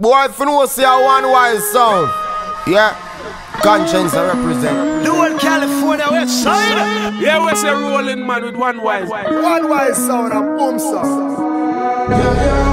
Boy, if you know, say a one wise sound. Yeah. Conscience I represent. The whole California west side. Yeah, we say rolling man with one wise. One wise sound and boom sound. Yeah, yeah,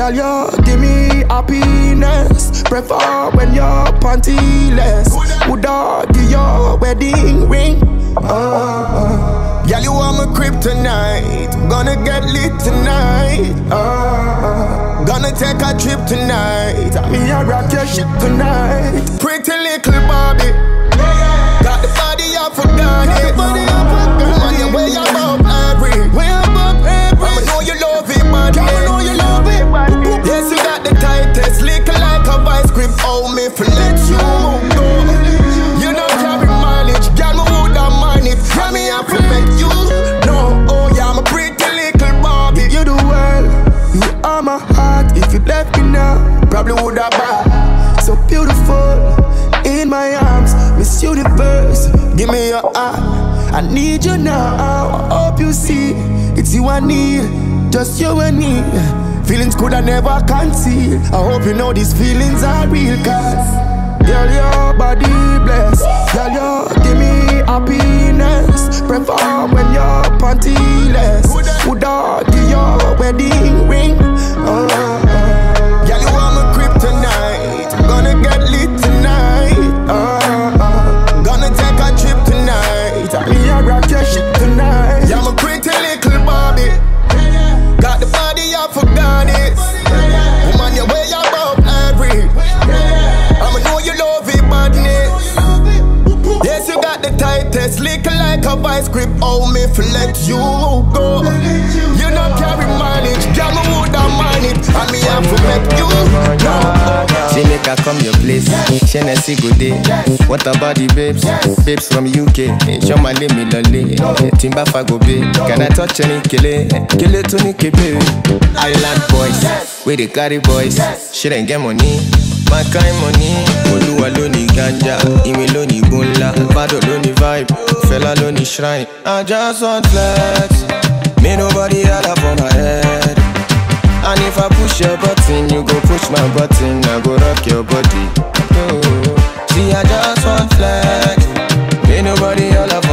Girl, you give me happiness. Prefer when you're pantyless. Would I give your wedding ring? Uh, Girl, you are my kryptonite. Gonna get lit tonight. uh, Gonna take a trip tonight. me I rock your shit tonight. Pretty little Barbie. Got the body of a goddess. Woman, you way above average. Way above average. So beautiful. In my arms, Miss Universe. Give me your heart. I need you now. I hope you see it's you I need, just you and me. Feelings could I never conceal. I hope you know these feelings are real, cause Girl, your body bless. Girl, you give me happiness. Prefer when you're pantyless. Would I give your wedding ring? A vice grip. Oh, me for let you go. You not carry mileage, girl, me woulda mind it, and me have to make you know. She make her come your place. Hennessy good day. What about the babes? Babes from UK. Show my name me lolly. Timba fago be. Can I touch any kele? Kele to ni kebe. Island boys. We the carry boys. She didn't get money. My kind money. Oluwa ló ní shrine. I just want flex. Me nobody holla for my head. And if I push your button, you go push my button, I go rock your body. Oh, see, I just want flex. Ain't nobody all up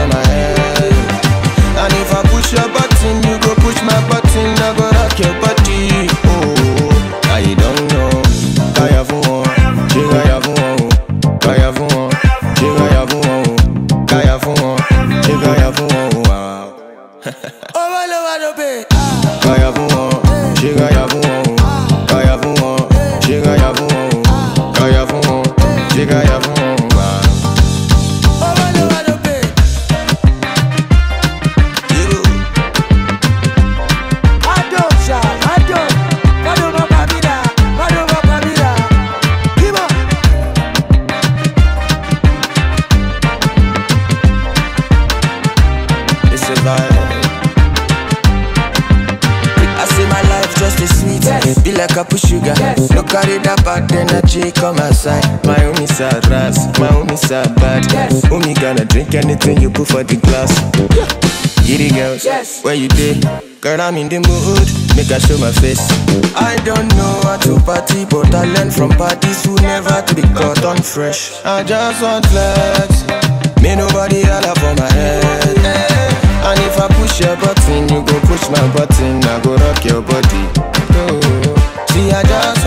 homie sad bad. Homie gonna drink anything you put for the glass. Yeah. Giddy girls, where you dey? Girl, I'm in the mood, make I show my face. I don't know how to party, but I learn from parties who never to be caught on fresh. I just want flex, me nobody holla for my head. And if I push your button, you go push my button, I go rock your body. Oh, see, I just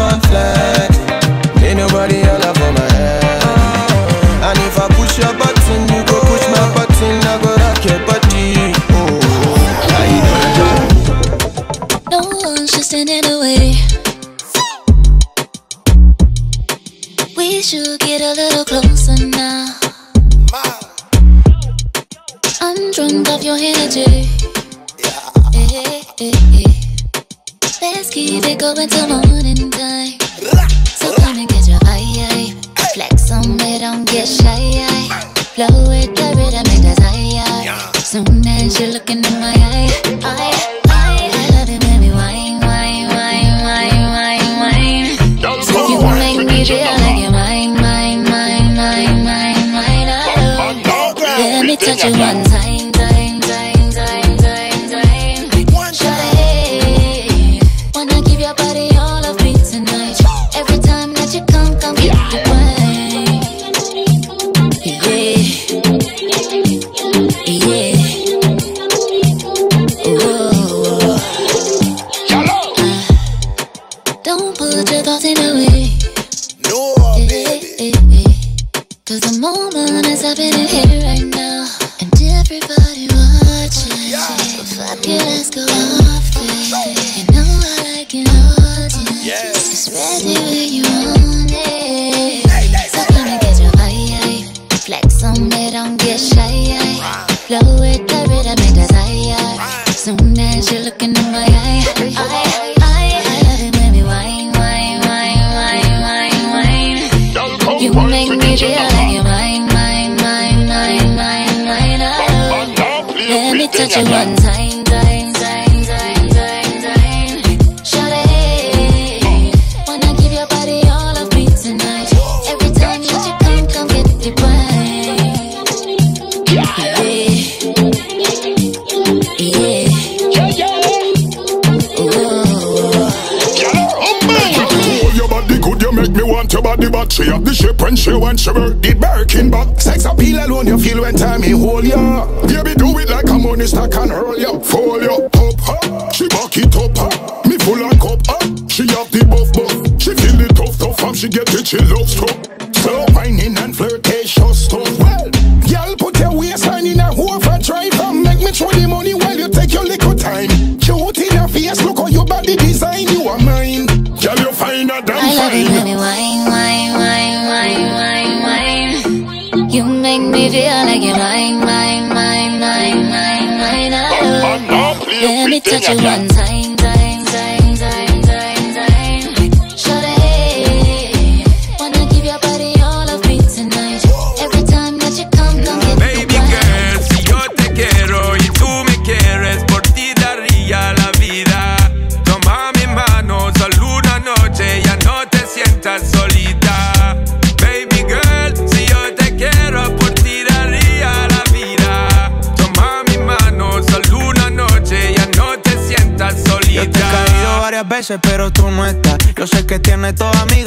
money stack and roll ya. Fold ya,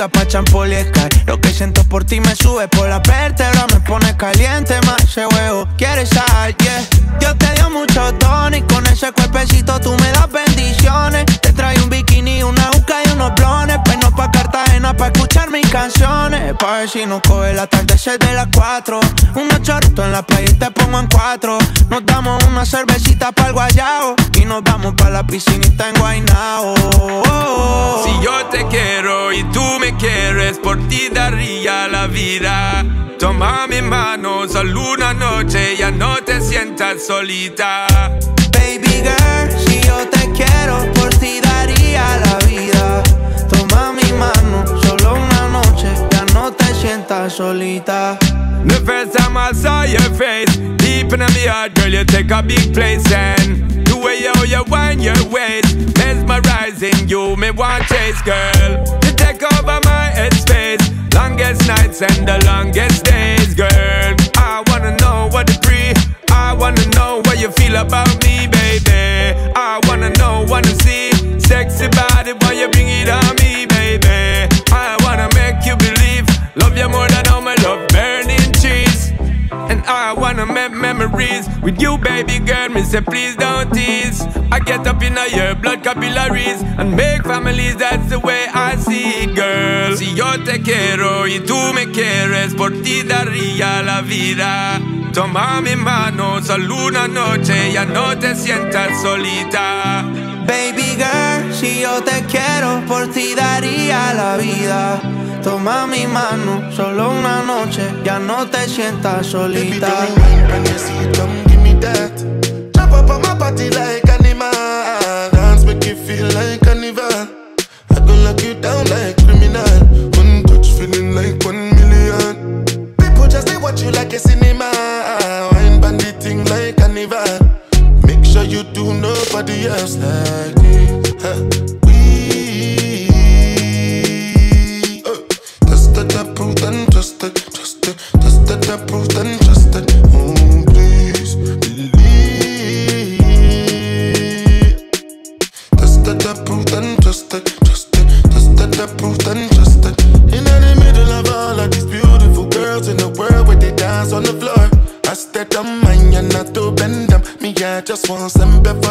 pa' champol y Sky. Lo que siento por ti me sube por la vértebra, me pone caliente más ese huevo. Quieres sal, yeah. Yo te dio mucho tono y con ese cuerpecito tú me das bendiciones. Te trae un bikini, una juca y unos blones. No pa' Cartagena pa' escuchar mis canciones. Pa' ver si nos coge el atardecer de las 4. Unos chorritos en la playa y te pongo en cuatro. Nos damos una cervecita para el guayao. Y nos vamos pa' la piscinita en Guaynao. Si yo te quiero y tú me quieres, por ti daría la vida. Toma mi mano, solo una noche, ya no te sientas solita. Baby girl, si yo te quiero, por ti daría la vida. Sientas solita. The first time I saw your face, deep in my heart, girl, you take a big place and the way how you wind your waist, mesmerizing you, me want chase, girl. You take over my headspace, longest nights and the longest days, girl. I wanna know what the pre, I wanna know what you feel about me, baby. I wanna know, wanna see, sexy body, why you bring it on me, baby. With you, baby girl. Me say, please don't tease. I get up in your blood capillaries and make families. That's the way I see it, girl. Si yo te quiero y tú me quieres, por ti daría la vida. Toma mi mano, solo una noche, ya no te sientas solita. Baby girl, si yo te quiero, por ti daría la vida. Toma mi mano, solo una noche, ya no te sientas solita. Jump up on my party like animal. Dance make you feel like carnival. I gon' lock you down like criminal. One touch feeling like one million. People just they watch you like a cinema. Wine bandit thing like carnival. Make sure you do nobody else like this. one, send me back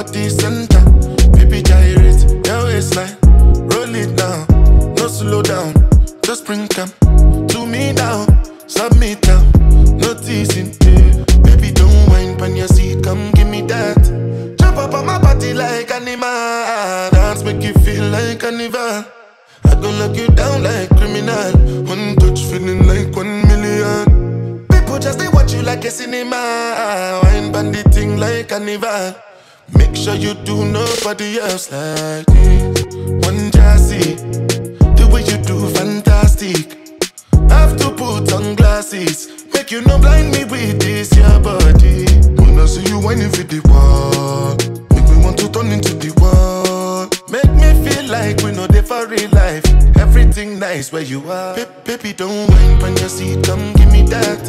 like we know they for real life. Everything nice where you are. Baby, don't mind when you see, come give me that.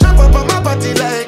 Jump up on my body like.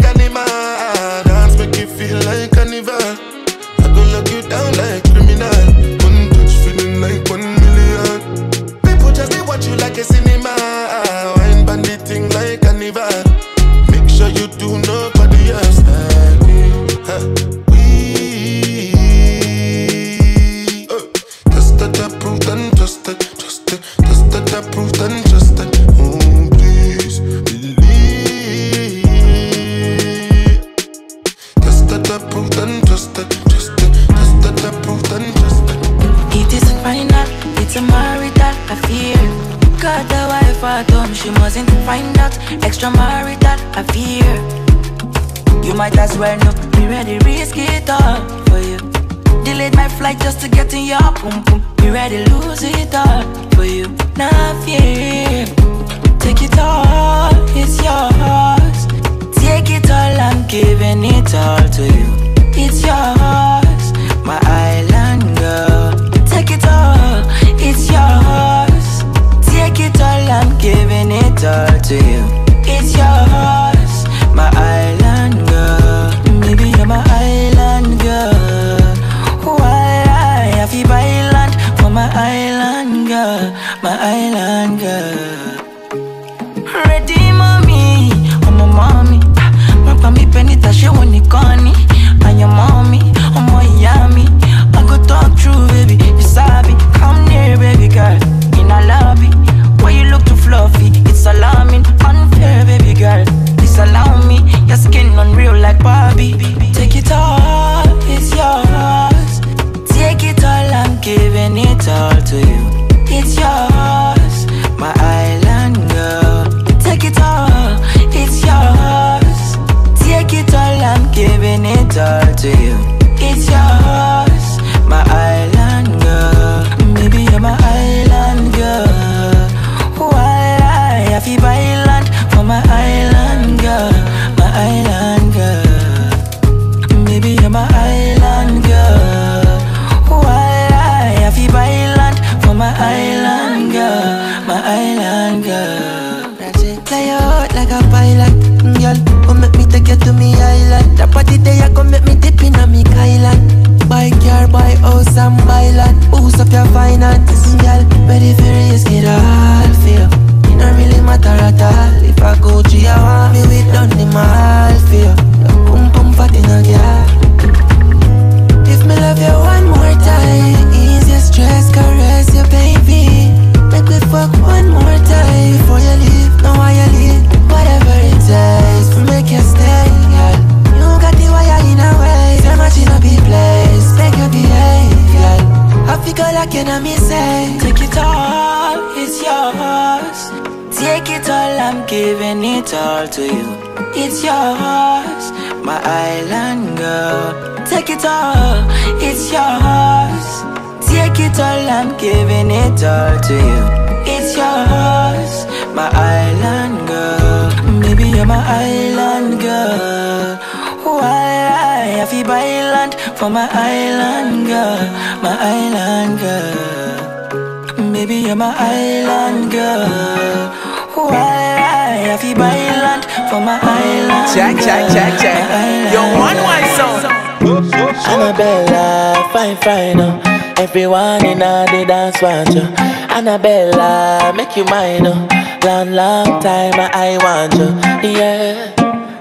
Fine, oh. Everyone in the dance want you. Oh. Annabella, make you mine, oh. Long, long time I want you, yeah.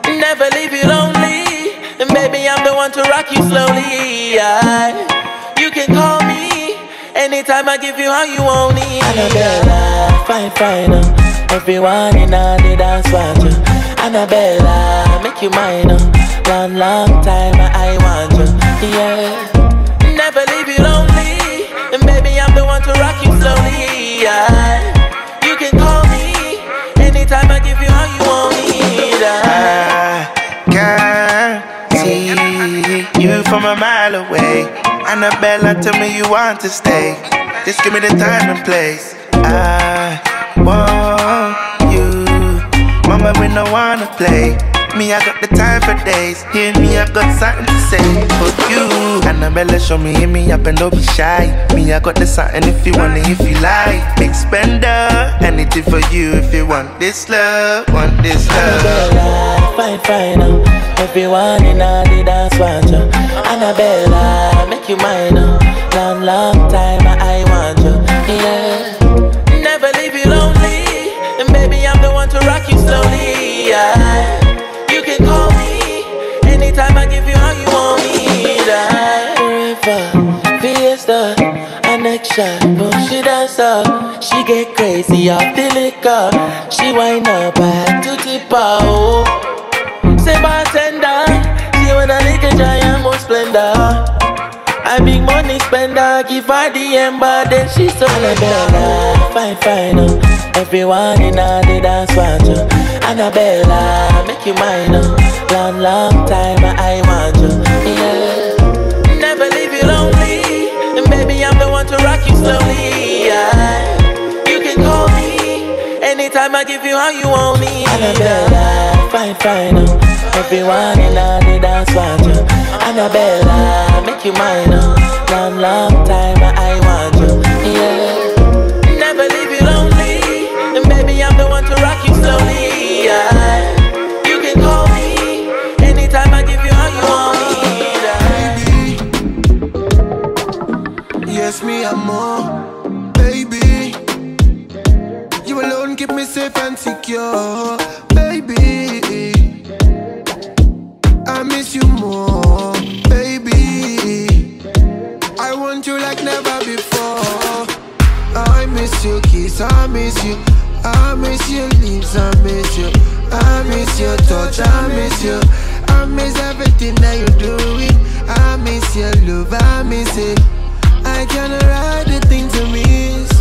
Never leave you lonely, and baby I'm the one to rock you slowly. Yeah. You can call me anytime I give you how you want it. Annabella, fine, fine, oh. Everyone in the dance want you. Oh. Annabella, make you mine, oh. Long, long time I want you, yeah. You can call me anytime I give you how you want yeah. I can't see you from a mile away. Annabella, tell me you want to stay. Just give me the time and place. I want. Mama, we don't wanna play. Me, I got the time for days. Hear me, I got something to say for you. Annabella, show me, hit me up and don't be shy. Me, I got the something if you want it, if you like. Big spender, anything for you if you want this love, want this love. Annabella, fine, fine, oh. Everyone in a the dance want you. Oh. Annabella, make you mine, oh. Long, long time I want you, yeah. River, fiesta, connection, boom, she dance up. She get crazy off the liquor. She wind up, had to tip oh. Say bartender, she wanna lick a giant more splendor. I big money spender, give her the ember, then she so Annabella, fine, fine, oh. Everyone in a the dance want you. Annabella, make you mine, oh. Long, long time I want you, anytime I give you how you want me. Annabella, fine, fine, oh. Everyone in a the dance want you. Annabella, make you mine, oh. Long, long time I want you, yeah. Never leave you lonely, and baby I'm the one to rock you slowly, yeah. You can call me anytime I give you how you want me, yeah. Yes, me and more, and secure, baby. I miss you more, baby. I want you like never before. I miss your kiss, I miss you. I miss your lips, I miss you. I miss your touch, I miss you. I miss everything that you're doing. I miss your love, I miss it. I cannot write the things to miss.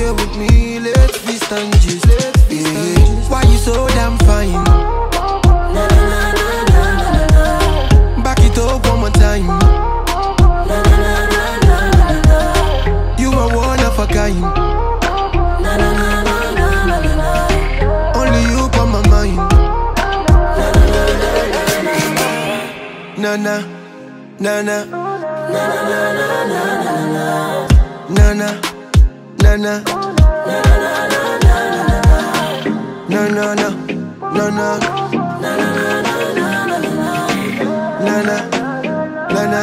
I need you here with me. Let's feast and juice. Let's feast and juice. Why you so damn fine? Back it up one more time. You are one of a kind. Only you on my mind. Na na, na na, na na, na na, na na, na na, na na. Nana, Nana.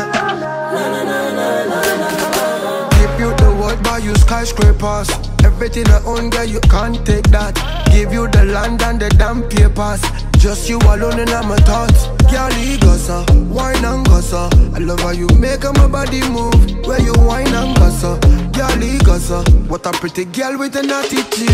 Give you the world, buy you skyscrapers. Everything I own, girl, you can't take that. Give you the land and the damn papers. Just you alone in my thoughts. Girl, you gossa, wine and gossa. I love how you make my body move. Where you wine and gossa. Girl, you gossa. What a pretty girl with an attitude.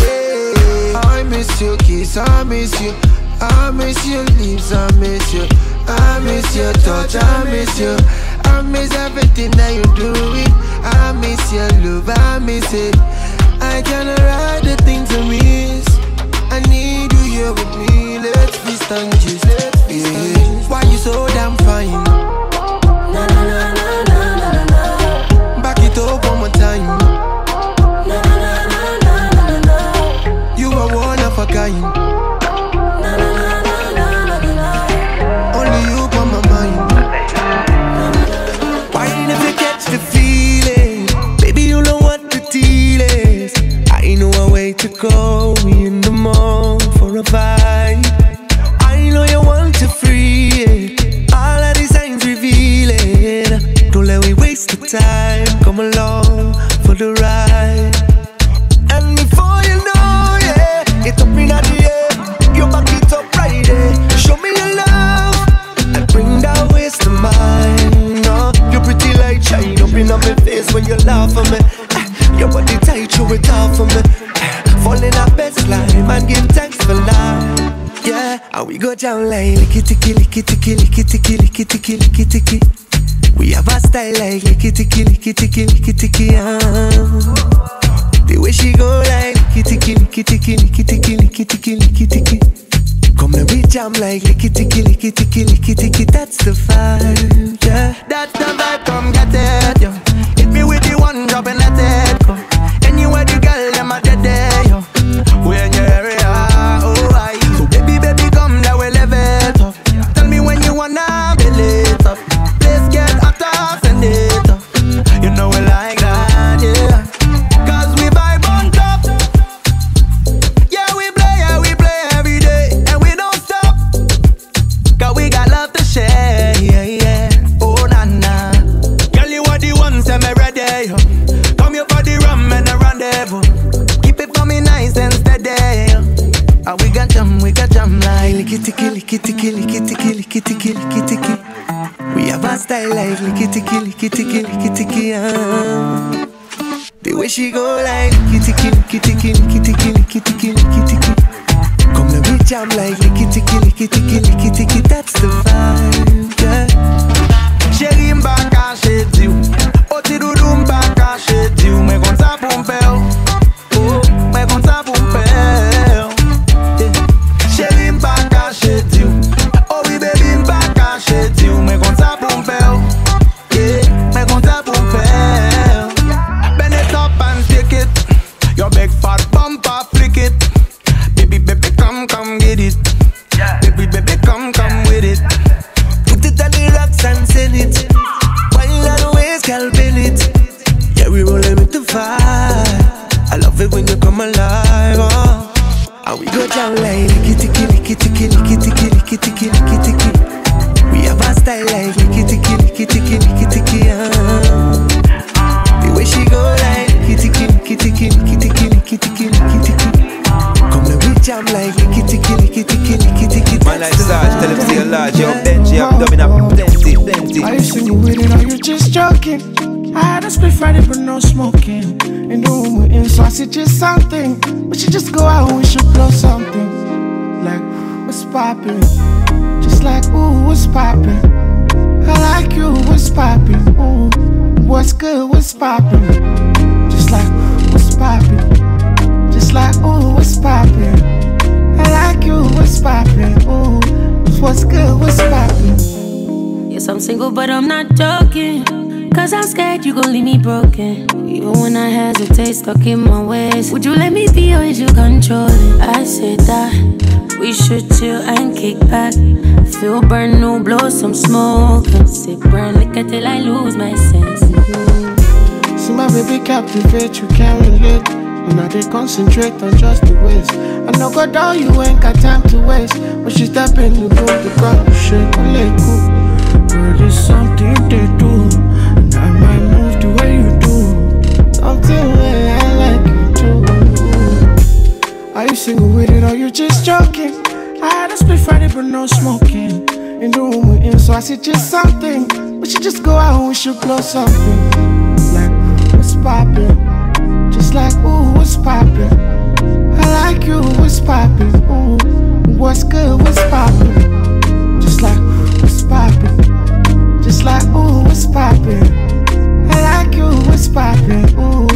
Yeah. I miss your kiss, I miss you. I miss your lips, I miss you. I miss your touch, I miss you. I miss everything that you're doing. I miss your love, I miss it. I cannot write the things I miss. I need you here with me. Let's juice. Yeah. Why you so damn fine? Licky ticky licky ticky licky ticky licky ticky licky ticky. We have a style like licky ticky licky ticky licky ticky. Ah. The way she go like licky ticky licky ticky licky ticky licky ticky licky. Come and we jam like licky ticky licky ticky licky ticky. That's the vibe, I had a split Friday but no smoking. In the room in, so I suggest something. We should just go out and we should blow something. Like, what's poppin'? Just like, ooh, what's poppin'? I like you, what's poppin'? Ooh, what's good, what's poppin'? Just like, what's poppin'? Just like, ooh, what's poppin'? I like you, what's poppin'? Ooh, what's good, what's poppin'? Yes, I'm single, but I'm not joking. Cause I'm scared you gon' leave me broken. Even when I hesitate, stuck in my ways. Would you let me be or is you controlling? I said that we should chill and kick back. Feel burn, no blow some smoke. And sip burn liquor till I lose my sense. See my baby captivate, you can't relate. When I did concentrate on just the ways. I know go down, you ain't got time to waste. When she step in the room, the will shake a leg. Girl, there's something they do. You single with it or you just joking? I had a split Friday but no smoking. In the room we're in, so I said just something. We should just go out and we should blow something. Like, what's poppin'? Just like, ooh, what's poppin'? I like you, what's poppin'? Ooh, what's good, what's poppin'? Just like, what's poppin'? Just like, ooh, what's poppin'? I like you, what's poppin'? Ooh,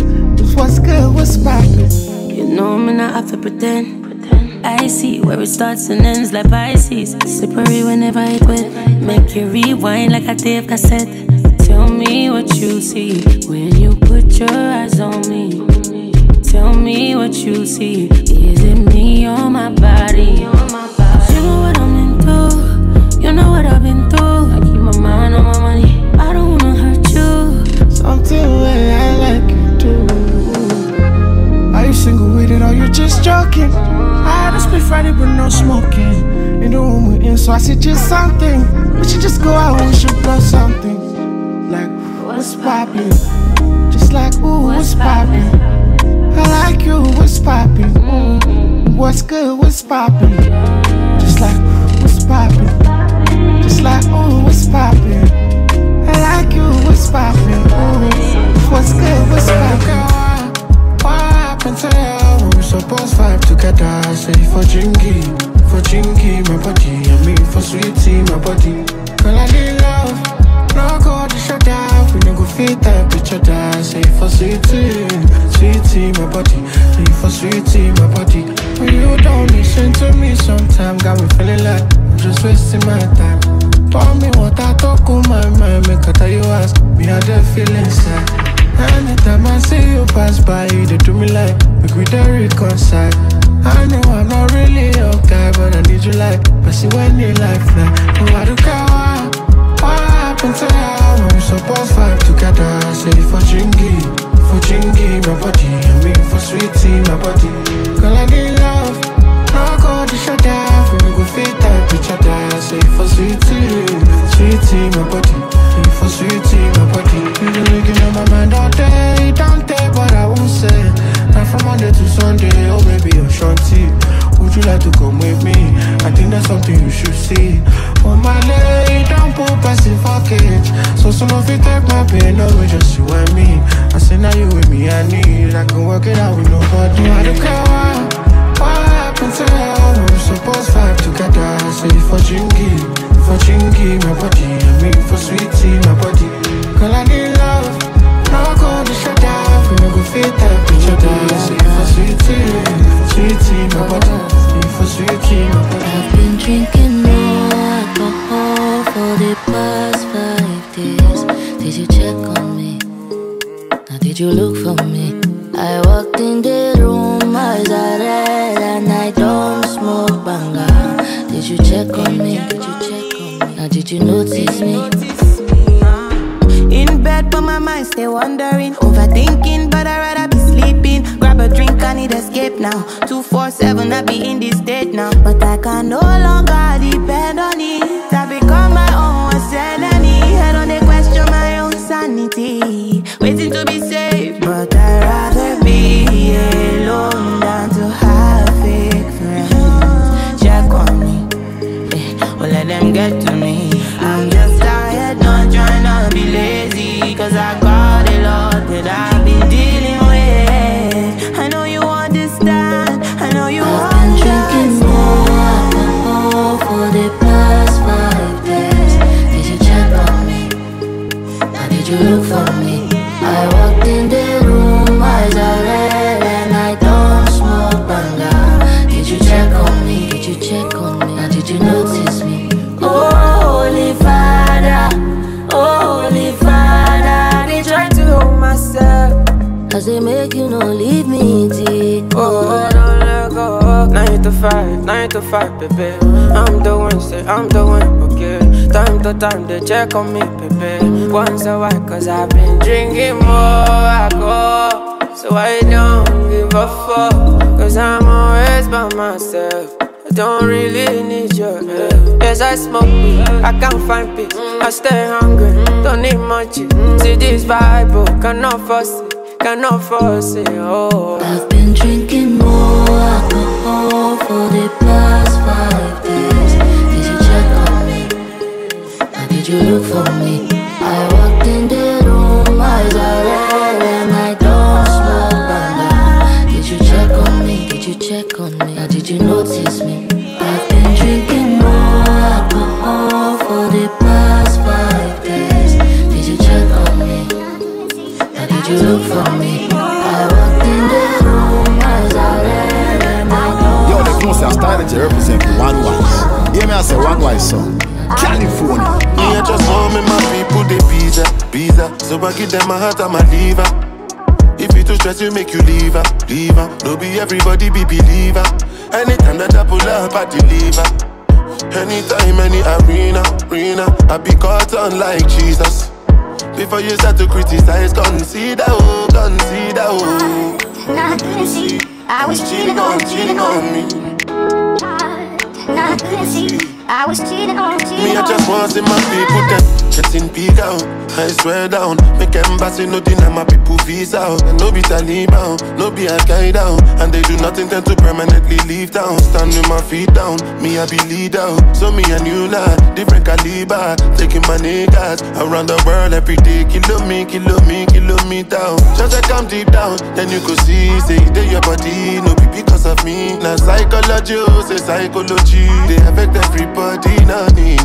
what's good, what's poppin'? Know me not have to pretend. I see where it starts and ends like Pisces. Slippery whenever it wet. Make you rewind like a tape cassette. Tell me what you see when you put your eyes on me. Tell me what you see. Is it me or my body? You know what I'm into. You know joking? I had a split Friday but no smoking. In the room we're in, so I suggest something. We should just go out we should blow something. Like, what's poppin'? Just like, ooh, what's poppin'? I like you, what's poppin'? Mm, what's good, what's poppin'? Just like, what's poppin'? Just like, ooh, what's poppin'? I like you, what's poppin'? Ooh, what's good, what's poppin'? What happened to you? We supposed vibe together. Say for Jingy, Cause they make you no leave me deep. Oh, don't let go. Nine to five, nine to five, baby. I'm the one, say I'm the one, okay. Time to time, they check on me, baby. Once a while, cause I've been drinking more alcohol. So I don't give a fuck, cause I'm always by myself. I don't really need your help. Yes, I smoke I can't find peace. I stay hungry, don't need much. See this oh, cannot it, cannot force it. Oh, I've been drinking more alcohol for the past five days. Did you check on me? Now did you look for me? I walked in the room, eyes are red, and I don't smoke banga. Did you check on me? Did you check on me? Now did you notice me? For me? I walked in the room, and I don't Yo, the close started to represent one wise. Hear me, I say one wise song. California. Me, I just want me, my people, they pizza, pizza. So I give them my heart and my liver. If you too stress, you make you leave her, leave her. No be everybody be believer. Anytime that I pull up, I deliver. Anytime, any arena, arena, I be caught on like Jesus. Before you start to criticize, consider, oh, consider, oh. Not see. I was cheating on, cheating on me. Nothing see. I was cheating on, cheating Me, I just want to see my people them getting big out. I swear down, make embassy no deny my people visa out. And no be Taliban, no be Al Qaeda, out. and they do nothing tend to permanently leave down. Stand with my feet down, me I be leader. So me a new lad, different caliber, taking my niggas around the world every day. Kilo me, kilo me, kilo me down. Just I come deep down, then you could see, say they your body, no be because of me. Now psychology, oh, say psychology, they affect everybody, not me.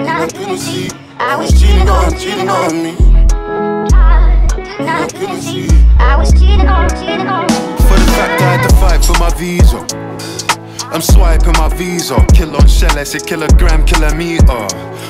Now you see, I was cheating on, cheating on me. Now see, I was cheating on, cheating on. Me. For the fact I had to fight for my visa. I'm swiping my visa. Kill on shell, I say kilogram, kilometer.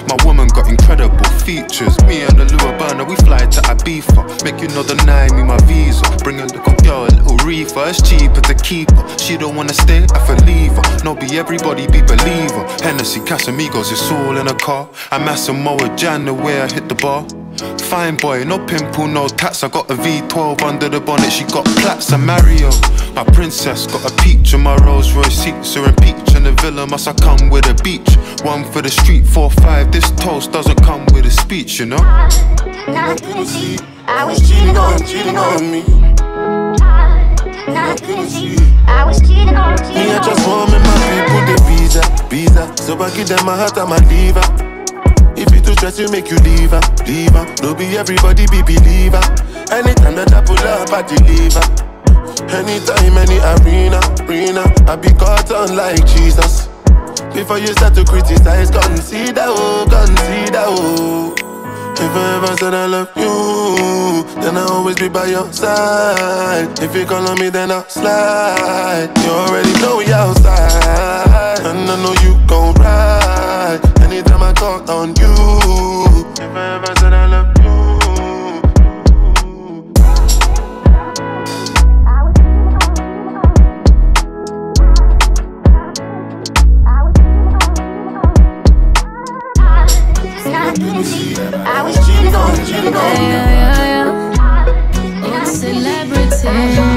My woman got incredible features. Me and the Lua burner, we fly to Ibiza. Make you know the nine, me my visa. Bring a little girl, a little reefer. It's cheaper to keep her. She don't wanna stay, I feel leave her. No, be everybody be believer. Hennessy, Casamigos, it's all in a car. I'm Massimo Jan, the way I hit the bar. Fine boy, no pimple, no tats. I got a V12 under the bonnet. She got plaits and Mario. My princess got a peach and my Rolls Royce seats are in peach. And the villa must have come with a beach. One for the street, four five. This toast doesn't come with a speech, you know. Now you see, I was cheating on, cheating on me. Now you see, I was cheating on, cheating on Me, I just want me my people the visa, visa. So I give them my heart and my liver. You stress, you make you leave her, leave her. No be everybody be believer. Anytime that I pull up, I deliver. Anytime, any arena, arena, I be caught on like Jesus. Before you start to criticize, consider, oh, consider, oh. If I ever said I love you, then I'll always be by your side. If you call on me, then I'll slide. You already know we outside, and I know you gon' ride. Anytime I call on you, if I ever said I love you. Now you see, I was cheating on, cheating on. Oh, celebrity.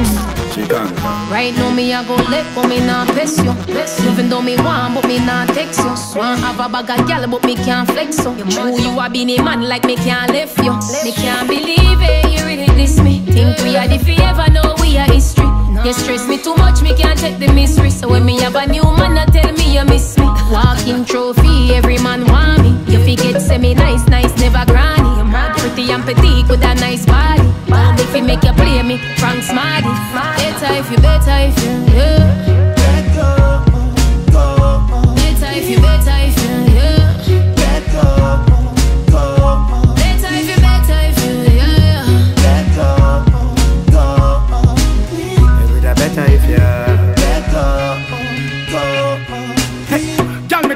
Right now me I go left, but me not piss you. bless Even though me want, but me not text you. Swan have a bag of gal, but me can't flex you. Who you a be a man like me can't lift you. Me can't believe it, you really diss me. Think we are the ever know we are history. You stress me too much, me can't check the mystery. So when me have a new man, I tell me you miss me. Walking trophy, every man want me. You forget say me nice, nice, never granny. Mad, pretty and petite with a nice body. But if you make you play me, Frank Smarty. Better if you, better if you, yeah. Better if you, better if you, yeah. Better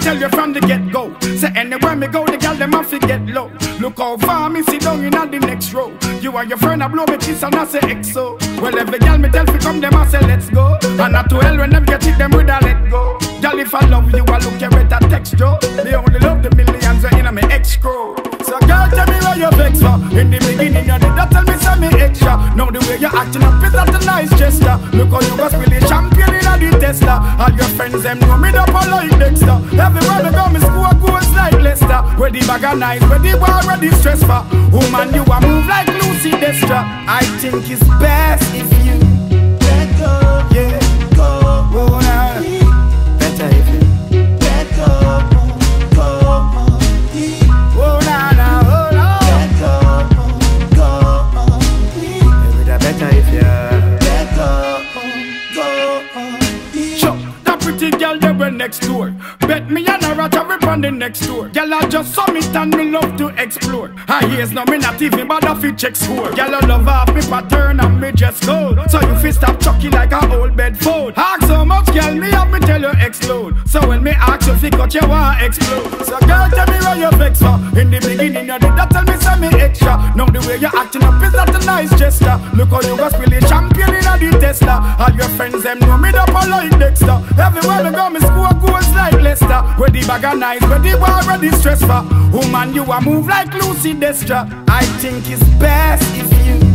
tell you from the get go. Say anywhere me go, the girl them off get low. Look how far me sit down in the next row. You and your friend I blow me kiss and I say XO. Well, every girl me tell fi come them I say let's go. And not to hell when them get it them with a let go. Girl, if I love you, I look you better text Joe. Me only love the millions that in my ex crew. So girl, tell me where you vex for. In the beginning, you did not tell me say me extra. Now the way you're acting up is not a nice gesture. Look how you go spill the champion in a the Tesla. All your friends them know me up like Dexter. Everywhere me go, me score goals like Leicester. Where the bag of nice, where the war, where the stress for. Woman, you a move like Lucy Destra. I think it's best if you let go. Yeah, go. Next door. Bet me and her a on the next door. Girl, I just me and me love to explore. I hears no me not even bother fi check score. Girl, I love off me pattern and me just cold. So you fi stop chucky like a old bed fold. Ask so much, girl, me have me tell you explode. So when me ask you fi cut you want explode. So girl, tell me where you vex for. In the beginning you did not tell me say me extra. Now the way you acting up is not a nice gesture. Look how you go spill champion in a the Tesla. All your friends them know me up like Dexter. Everywhere me go, me score goals like Leicester. Where the bag of nice, the war, the stress for. Woman, you a move like Lucy Destra. I think it's best if you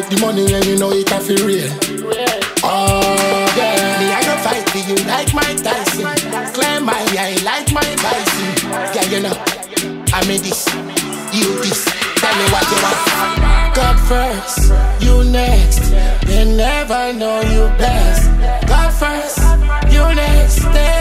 make the money and you know it a feel real. Oh yeah, me I go fight for you like my Tyson. Claim my eye like my Tyson. Yeah, you know, I made this, you this. Tell me what you want. God first, you next. They never know you best. God first, you next. They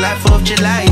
Life of July.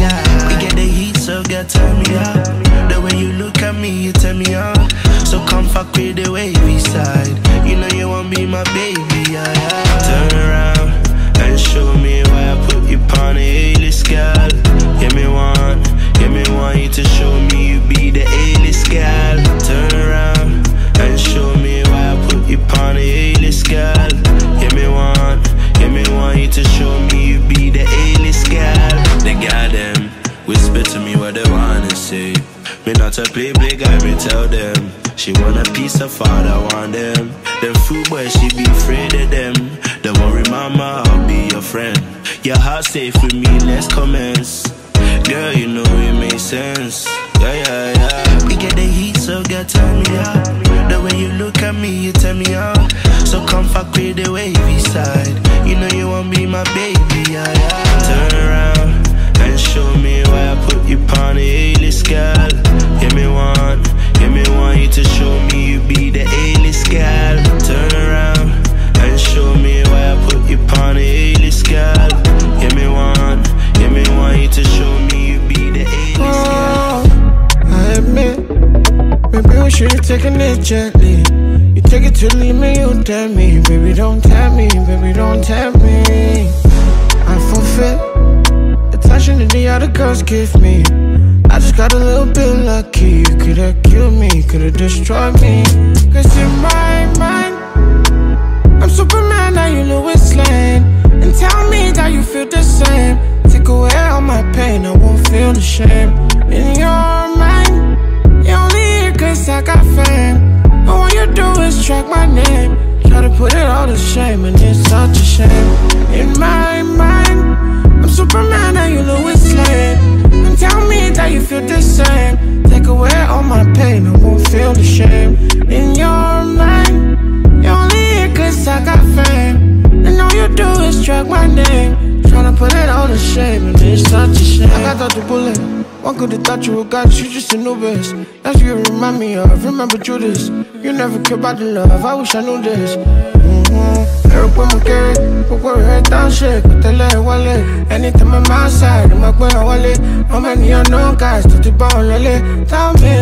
cause I got fame. But all you do is track my name. Try to put it all to shame and it's such a shame. In my mind, I'm Superman and you Lois Lane. And tell me that you feel the same. Take away all my pain, I won't feel the shame. In your mind, you're only here cause I got fame. And all you do is track my name. Tryna put it all to shame and it's such a shame. I got out the bullet one could have thought you were God, you just a novice. That's you remind me of. Remember Judas. You never cared about the love. I wish I knew this. Mm-hmm. Eric when we carry, but we're head down shit. But the leg wallet. Anytime I'm outside, I'm like, where I wallet. How many unknown guys to the ball, lolly? Tell me,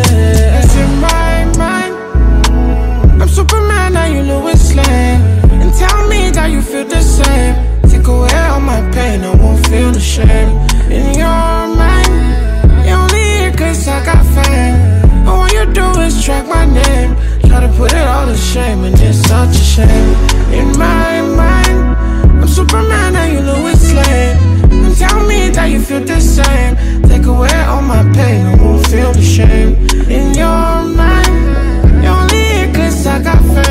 it's in my mind. I'm Superman, now you Lois Lane. And tell me that you feel the same. Take away all my pain, I won't feel the shame. In your mind, fame. All you do is track my name. Try to put it all to shame, and it's such a shame. In my mind, I'm Superman, now you Lois Lane. And tell me that you feel the same. Take away all my pain, I won't feel the shame. In your mind, you only cause I got fame.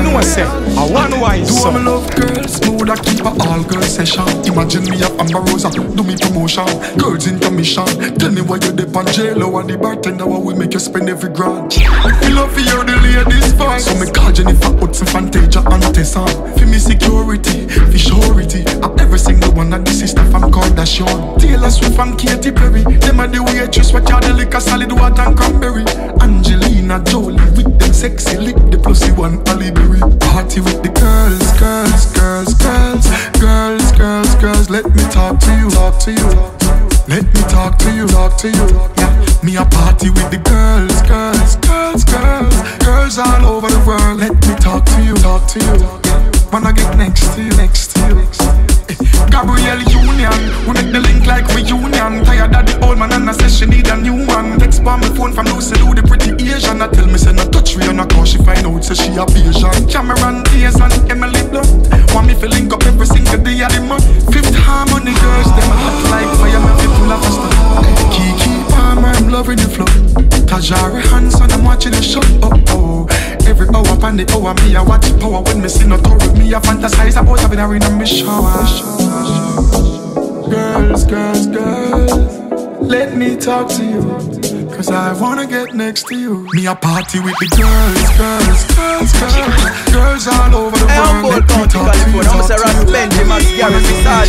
Hey, them fi know say I one wise Do son. I love girls? Me woulda keep a all girl session. Imagine me up Amber Rosa, do me promotion. Girls in commission. Tell me why you dip on J-Lo and the bartender what we make you spend every grand. Me love for you the ladies voice. So me call Jennifer Hudson, Fantasia and Tessan. For me security, for surety. I'm every single one of the sister from Kardashian. Taylor Swift and Katy Perry. Them are the waitress what you the liquor solid water and cranberry. Angelina Jolie with them sexy lip, the pussy one Halle Berry. Party with the girls, girls, girls, girls, girls, girls, girls. Let me talk to you, talk to you. Let me talk to you, talk to you. Yeah, me a party with the girls, girls, girls, girls, girls all over the world. Let me talk to you, talk to you. Wanna get next to you, next to you. Eh, Gabrielle Union, we make the link like reunion. Tired of the old man and I say she need a new one. Text on my phone from Lucy Liu, the pretty Asian. I tell me say no touch me on a call, she find out say she a Asian. Cameron Diaz and Emily Blunt. Want me to link up every single day of the month. Fifth harmony girls, them hot like fire, me feel full of faster. Palmer, I'm loving the flow. Taraji Henson, I'm watching the show. Oh oh. Every hour upon the hour, me I watch power when me see no with me. I fantasize about having her in me shower. Girls, girls, girls, let me talk to you. Cause I wanna get next to you. Me a party with the girls, girls, girls, girls, girls all over the Hey, I'm world. Gold Let me County, talk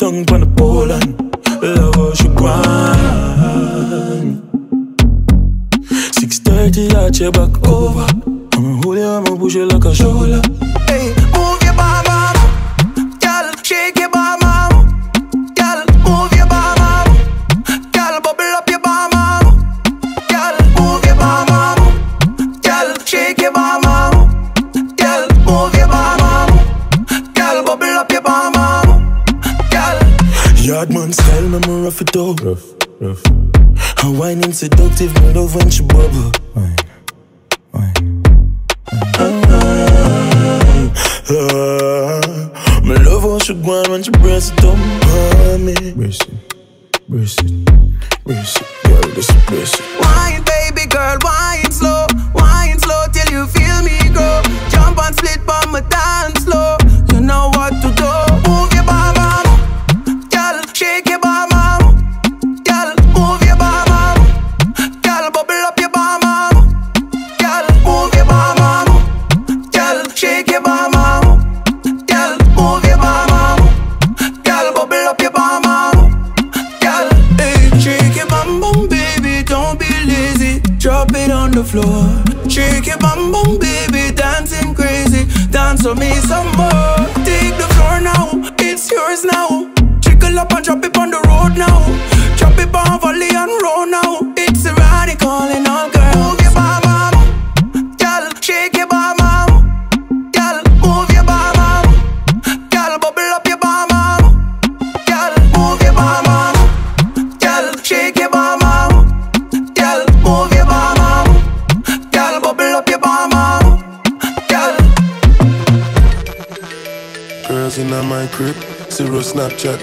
tongue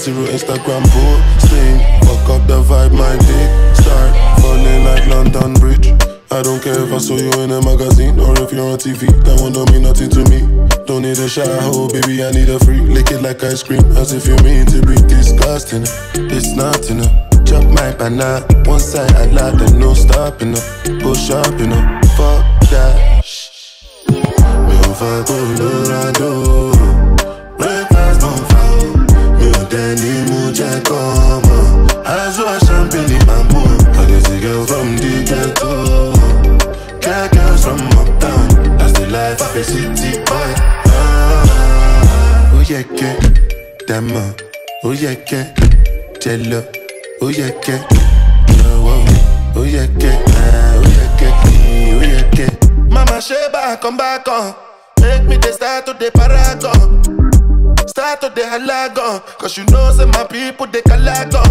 zero Instagram posting. Fuck up the vibe, my dick start falling like London Bridge. I don't care if I saw you in a magazine or if you're on TV. That one don't mean nothing to me. Don't need a shower, oh baby, I need a free. Lick it like ice cream, as if you mean to be disgusting. It's not enough. Chop my banana, one side I like, then no stopping up. Go shopping up, fuck that. Mi ò fẹ́ kó lóra dó. Breakfast jẹ́ kọ́ ọmọ. Aṣọ champagne ni màá mú. I get the girl from the ghetto. Get girls from uptown. That's the life of a city boy. Ah, ó yẹ kẹ́ dàmọ́, ó yẹ kẹ́ jẹ lọ, ó yẹ kẹ́ lọ́wọ́, ó yẹ kẹ́ ah, ó yẹ kẹ́ ó yẹ kẹ́. Mama back on back on, make me dey start to dey paragon. Start to dey halagon, cause you know say my people dey calagon.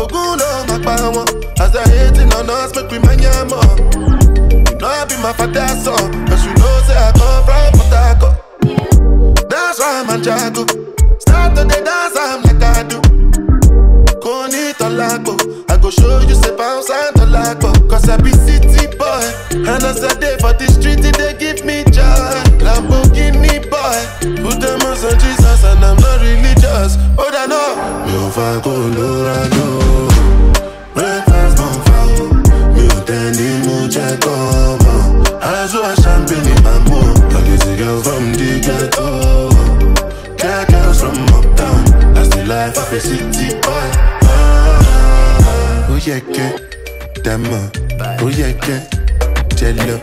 Ogun ma pa wọn, as they hating on us make we mind yam. You know I be my father's son, cause you know say I come from Harcourt. That's why I'm a jago. Start to dey dance, I'm like I do. Koni tolapo, I go show you say bounce and tolapo. Cause I be city boy, and as I day religious. Oh, I know. Ò fa Colorado, breakfast don fa o. Mi ò tẹ̀ ní mo jẹ́ kọ́ ọmọ. Aṣọ champagne ni màá mú. Like a girl from the ghetto. Get girls from uptown. That's the life of a city boy. Ah, ó yẹ kẹ́ dàmọ́, ó yẹ kẹ́ jẹ lọ,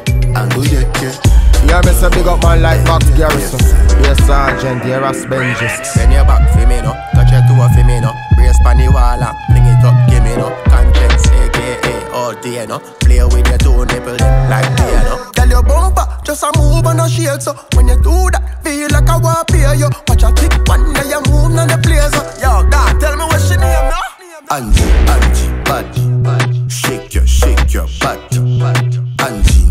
ó yẹ kẹ́. Yeah, me say big up man like Max Garrison. Yeah, Sergeant, yeah, Ross Benjis. Bend your back for me no, touch your toe for me no. Brace pon the wall and bring it up, give me no. Conscience, aka all day no. Play with your two nipple like piano. Tell your bumper, just a move and a shake so When you do that, feel like I want to pay you Watch a tick one day you move on the place so Yo, dad, tell me what's your name now? Angie, Angie, body. Shake your, shake your body. Angie,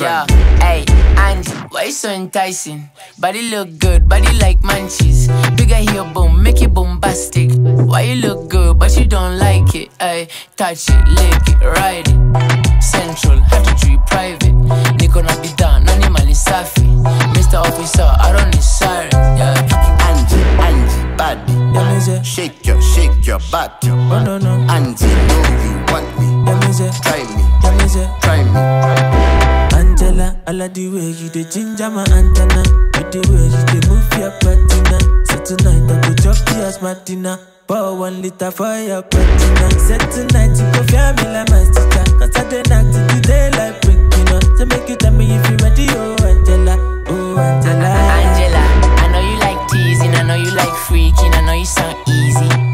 Yeah, yeah, hey, Angie, why you so enticing? Body look good, body like munchies. Bigger here, boom, make it bombastic. Why you look good, but you don't like it? Ay, touch it, lick it, ride it. Central, have to treat private. Niko na bidhaa, nani mali safi. Mr. Officer, I don't need siren. Yeah, Angie, Angie, body. Shake your, shake your body. Oh, no, no. Angie, know you want me. Try me. I like the way you the ginger my antenna. With the way you the move your patina. So tonight I go chop you as Martina. Pour one liter for your patina. Said tonight you go feel me like my sister. Cause I did not to the daylight breaking up. So make you tell me if you ready, oh Angela. Oh Angela. Angela, I know you like teasing, I know you like freaking, I know you sound easy.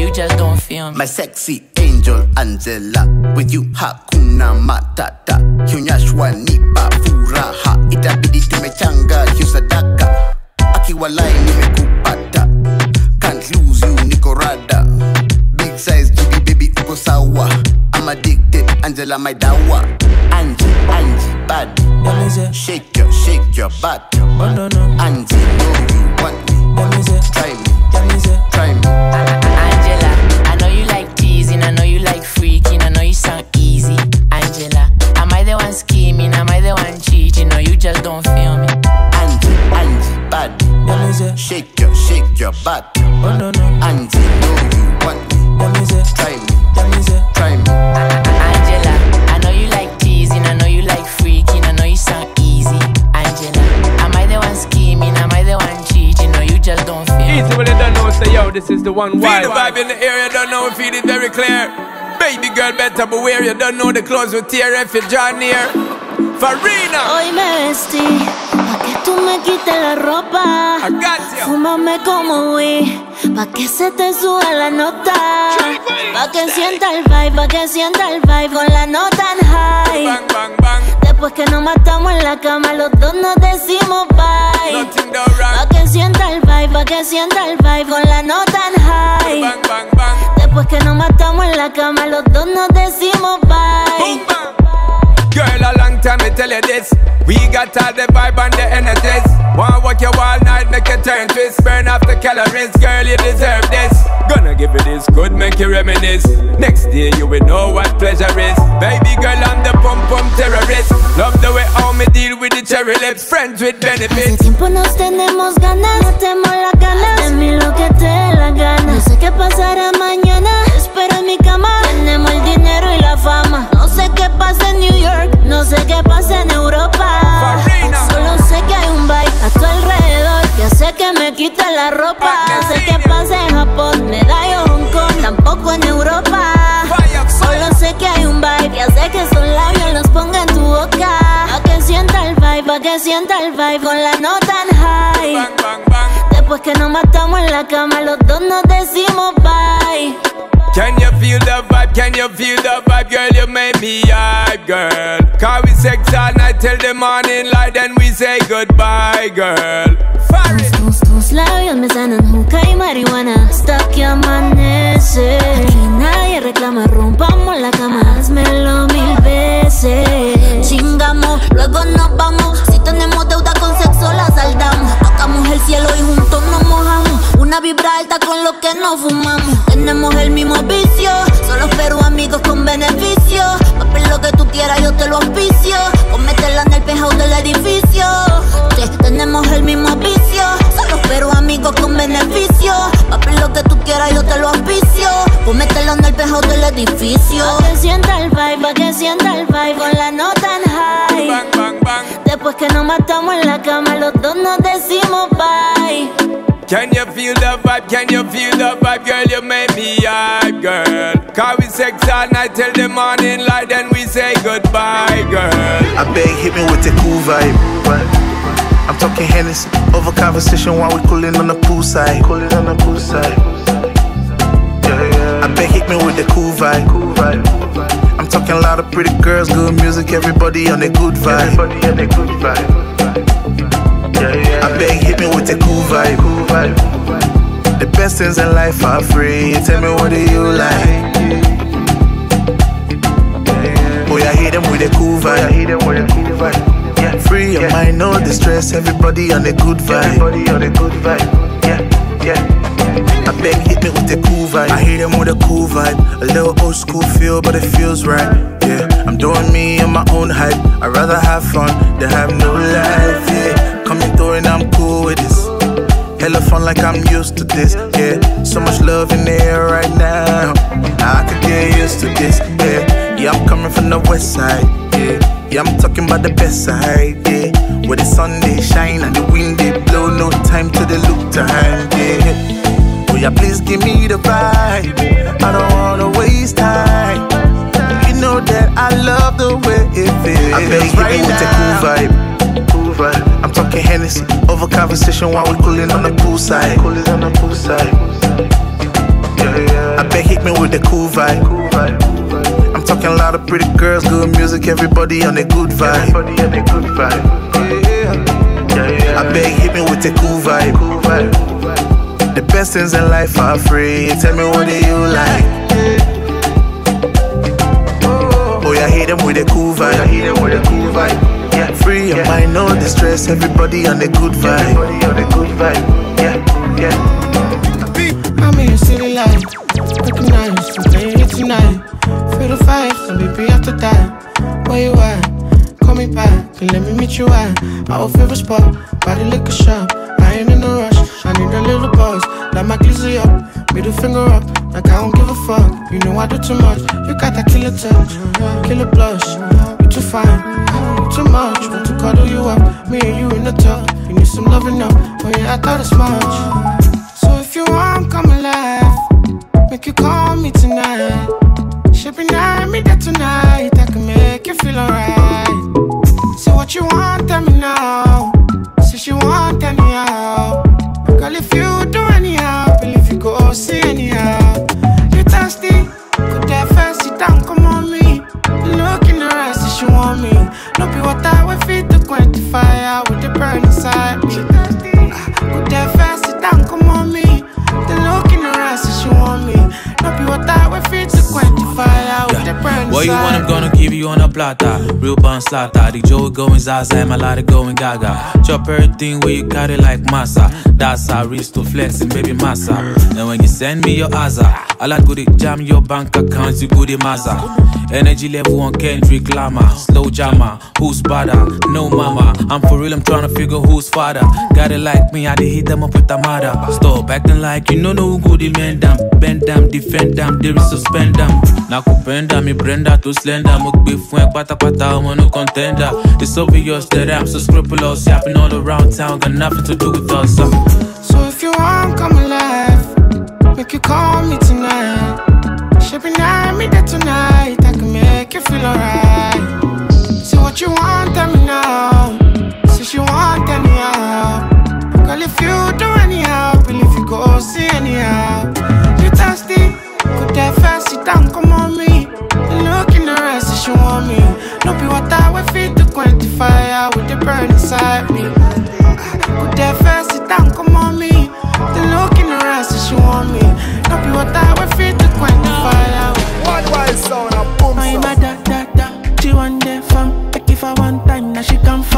You just don't feel me? My sexy angel Angela With you hakuna matata. Kionyeshwa nipa furaha Itabidi tumechanga hiyo sadaka Akiwalai nimekupata Can't lose you niko rada. Big size GB baby uko sawa. I'm addicted Angela my dawa. Angie, Angie body Shake your, shake your body Angie know you want Shake your, shake your body. Angie, know you want me. Try me, try me. Angela, I know you like teasing, I know you like freaking, I know you sound easy. Angela, am I the one scheming? Am I the one cheating? Or you just don't feel? Easy when you don't know, say yo, this is the one wild. Feel the vibe in the area, don't know, feel it very clear. Baby girl, better beware, you don't know the clothes will tear if you draw near. Farina! Hoy me vestí pa' que tú me quites la ropa. Fúmame como we, pa' que se te suba la nota. Pa' que sienta el vibe, pa' que sienta el vibe con la nota en high. Después que nos matamos en la cama, los dos nos decimos bye. Pa' que sienta el vibe, pa' que sienta el vibe con la nota en high. Después que nos matamos en la cama, los dos nos decimos bye. Girl, a long time me tell you this. We got all the vibe and the energies. Wanna work you all night, make you turn twist. Burn off the calories, girl, you deserve this. Gonna give you this, good make you reminisce. Next day you will know what pleasure is. Baby girl, I'm the pump pump terrorist. Love the way how me deal with the cherry lips. Friends with Hace benefits. tiempo nos tenemos ganas, no tenemos las ganas de mí lo que te la gana. No sé qué pasará mañana, espero en mi cama. Tenemos el dinero y la fama. No sé qué pasa en New York, no sé qué pasa en Europa. Solo sé que hay un vibe a tu alrededor que hace que me quite la ropa. No sé qué pasa en Japón, medallo Hong Kong, tampoco en Europa. Solo sé que hay un vibe que hace que esos labios los ponga en tu boca. A que sienta el vibe, a que sienta el vibe con la nota en high. Después que nos matamos en la cama, los dos nos decimos bye. Can you feel the vibe? Can you feel the vibe, girl? You make me hype, girl. Cause we sex all night till the morning light, then we say goodbye, girl. Tus, tus labios me sanan juca y marihuana hasta que amanece. Aquí nadie reclama, rompamos la cama, házmelo mil veces. Chingamos, luego nos vamos. Si tenemos deuda con sexo, la saldamos. Tocamos el cielo y juntos nos mojamos. Una vibra alta con lo que nos fumamos. Tenemos el mismo vicio, solo pero amigos con beneficio. Papi, lo que tú quieras, yo te lo auspicio. Cométela en el penthouse del edificio. Tenemos el mismo vicio, solo pero amigos con beneficio. Papi, lo que tú quieras, yo te lo auspicio. Cométela en el penthouse del edificio. Pa' que sienta el vibe, pa' que sienta el vibe con la nota en high. Después que nos matamos en la cama, los dos nos decimos bye. Can you feel the vibe? Can you feel the vibe, girl? You make me hype, girl. Cause we sex all night till the morning light, then we say goodbye, girl. I beg, hit me with the cool vibe. I'm talking Hennessy over conversation while we cooling on the poolside. Cooling on the poolside. Yeah, yeah. I beg, hit me with the cool vibe. Cool vibe. I'm talking a lot of pretty girls, good music, everybody on the good vibe. Everybody on the good vibe. I beg, hit me with the cool vibe. Cool vibe. The best things in life are free. Tell me what do you like? Oh yeah, hit them with a cool vibe. hit them with a cool vibe. Yeah, free your mind, no distress. Everybody on a good vibe. Everybody on a good vibe. Yeah, yeah. I beg, hit me with the cool vibe. I hit them with a cool vibe. A little old school feel, but it feels right. Yeah, I'm doing me in my own hype. I'd rather have fun than have no life. Yeah, coming through and I'm cool with this. Hella fun like I'm used to this. Yeah, so much love in the air right now. I could get used to this. Yeah, yeah, I'm coming from the west side. Yeah, yeah, I'm talking about the best side. Yeah, where the sun they shine and the wind they blow. No time to the look time. Yeah, Will yeah, please give me the vibe. I don't wanna waste time. You know that I love the way it feels. I beg you right with the cool vibe. Cool vibe. I'm talking Hennessy over conversation while we cooling on the poolside. Cooling on the poolside. Yeah, yeah. I beg hit me with the cool vibe. Cool vibe. I'm talking a lot of pretty girls, good music, everybody on a good vibe. Everybody on a good vibe. Yeah, yeah, yeah. I beg hit me with the cool vibe. Cool vibe. The best things in life are free. Tell me what do you like? Oh yeah, hit them with a free your mind, no distress. Everybody on a good vibe. Everybody on a good vibe. Yeah, yeah. I'm in your city life. Looking nice, I'm playing it tonight. Feel the fight, so baby, after that. Where you at? Call me back and let me meet you at our favorite spot, by the liquor shop. I ain't in a rush, I need a little buzz. Like my glizzy up, middle finger up, like I don't give a fuck. You know I do too much. You got that killer touch, killer blush. Too fine, too much. Want to cuddle you up, me and you in the tub. You need some loving up, oh yeah, I thought as much. So if you want, come alive. Make you call me tonight. Shipping night, me there tonight. I can make you feel alright. Say what you want, tell me now. Say she want anyhow. Girl, if you do anyhow, What you want, I'm gonna give you on a platter. Real bun slaughter. The Joe going Zaza, I'm a lot of going gaga. Chop everything where you got it like massa. That's how reach to flexing, baby massa. And when you send me your Aza, I like good jam your bank account, you good massa. Energy level on Kendrick Lamar. Slow jammer, who's better? No mama. I'm for real, I'm trying to figure who's father. Got it like me, I did hit them up with a mother. Stop acting like you know no good, man them. Bend them, defend them, they suspend them. Nakupenda, me Brenda, too slender. Mukbi fuen, pata pata, I'm no contender. It's obvious that I'm so scrupulous. Yapping all around town, got nothing to do with us. uh. So if you want, come alive. Make you call me tonight. Shipping night, me there tonight. Feel alright. Say what you want, tell me now. Since you want anyhow. Girl, if you do anyhow, believe you go see anyhow. You thirsty? Could that fast sit down, come on me. You look in the eyes, say she want me. No be what I will feed to quantify with the burn inside me. Could that fast sit down, come on me. The look in her eyes, say she want me. No be what I will feed to quantify One wild sound, she come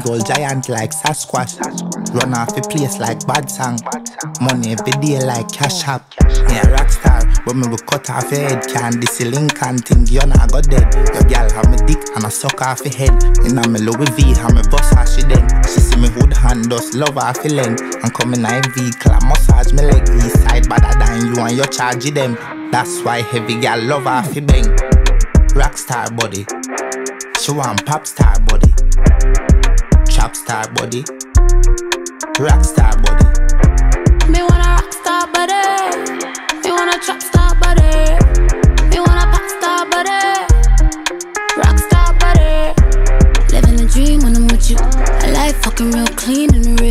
Big old giant like Sasquatch. Run off the place like bad song. Money every day like cash app. Yeah, rock star. But me will cut off your head. Can't this Lincoln thing. You not got dead. Your girl have me dick and I suck off your head. In a me Louis V, have me bust her she then. She see me hood hand dust, love her feeling. And come in a vehicle, I massage me leg. East side better than you and you charge them. That's why heavy girl love her fi bang. Rockstar body. She want pop star body. Trap star body. Rockstar body. Me wanna rock star body. Me wanna trap star body. Me wanna pop star body. Rock star body. Living the dream when I'm with you. I like fucking real clean in the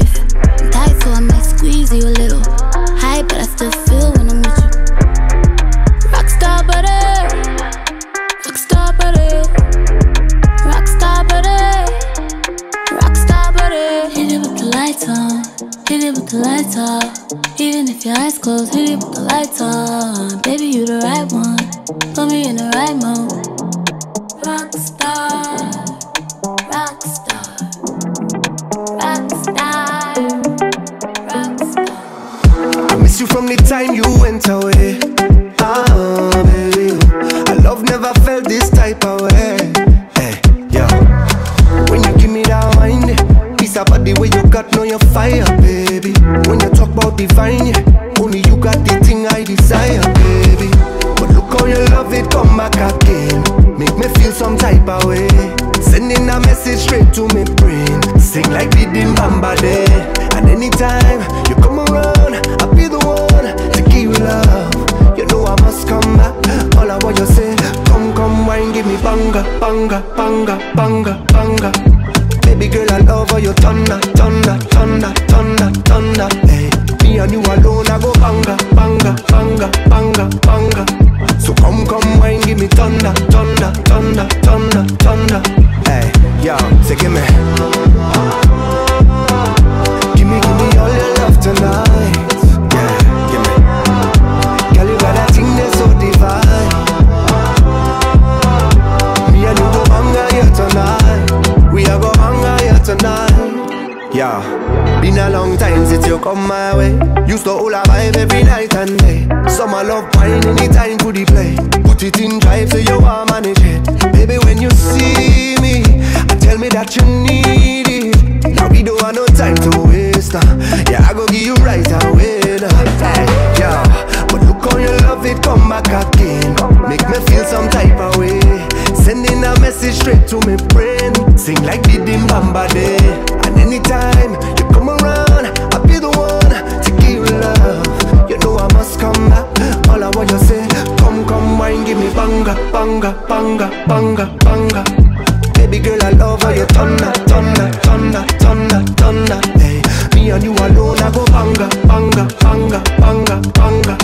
love you thunder, thunder, thunder, thunder, thunder. Hey, me and you alone, I go banga, banga, banga, banga, banga.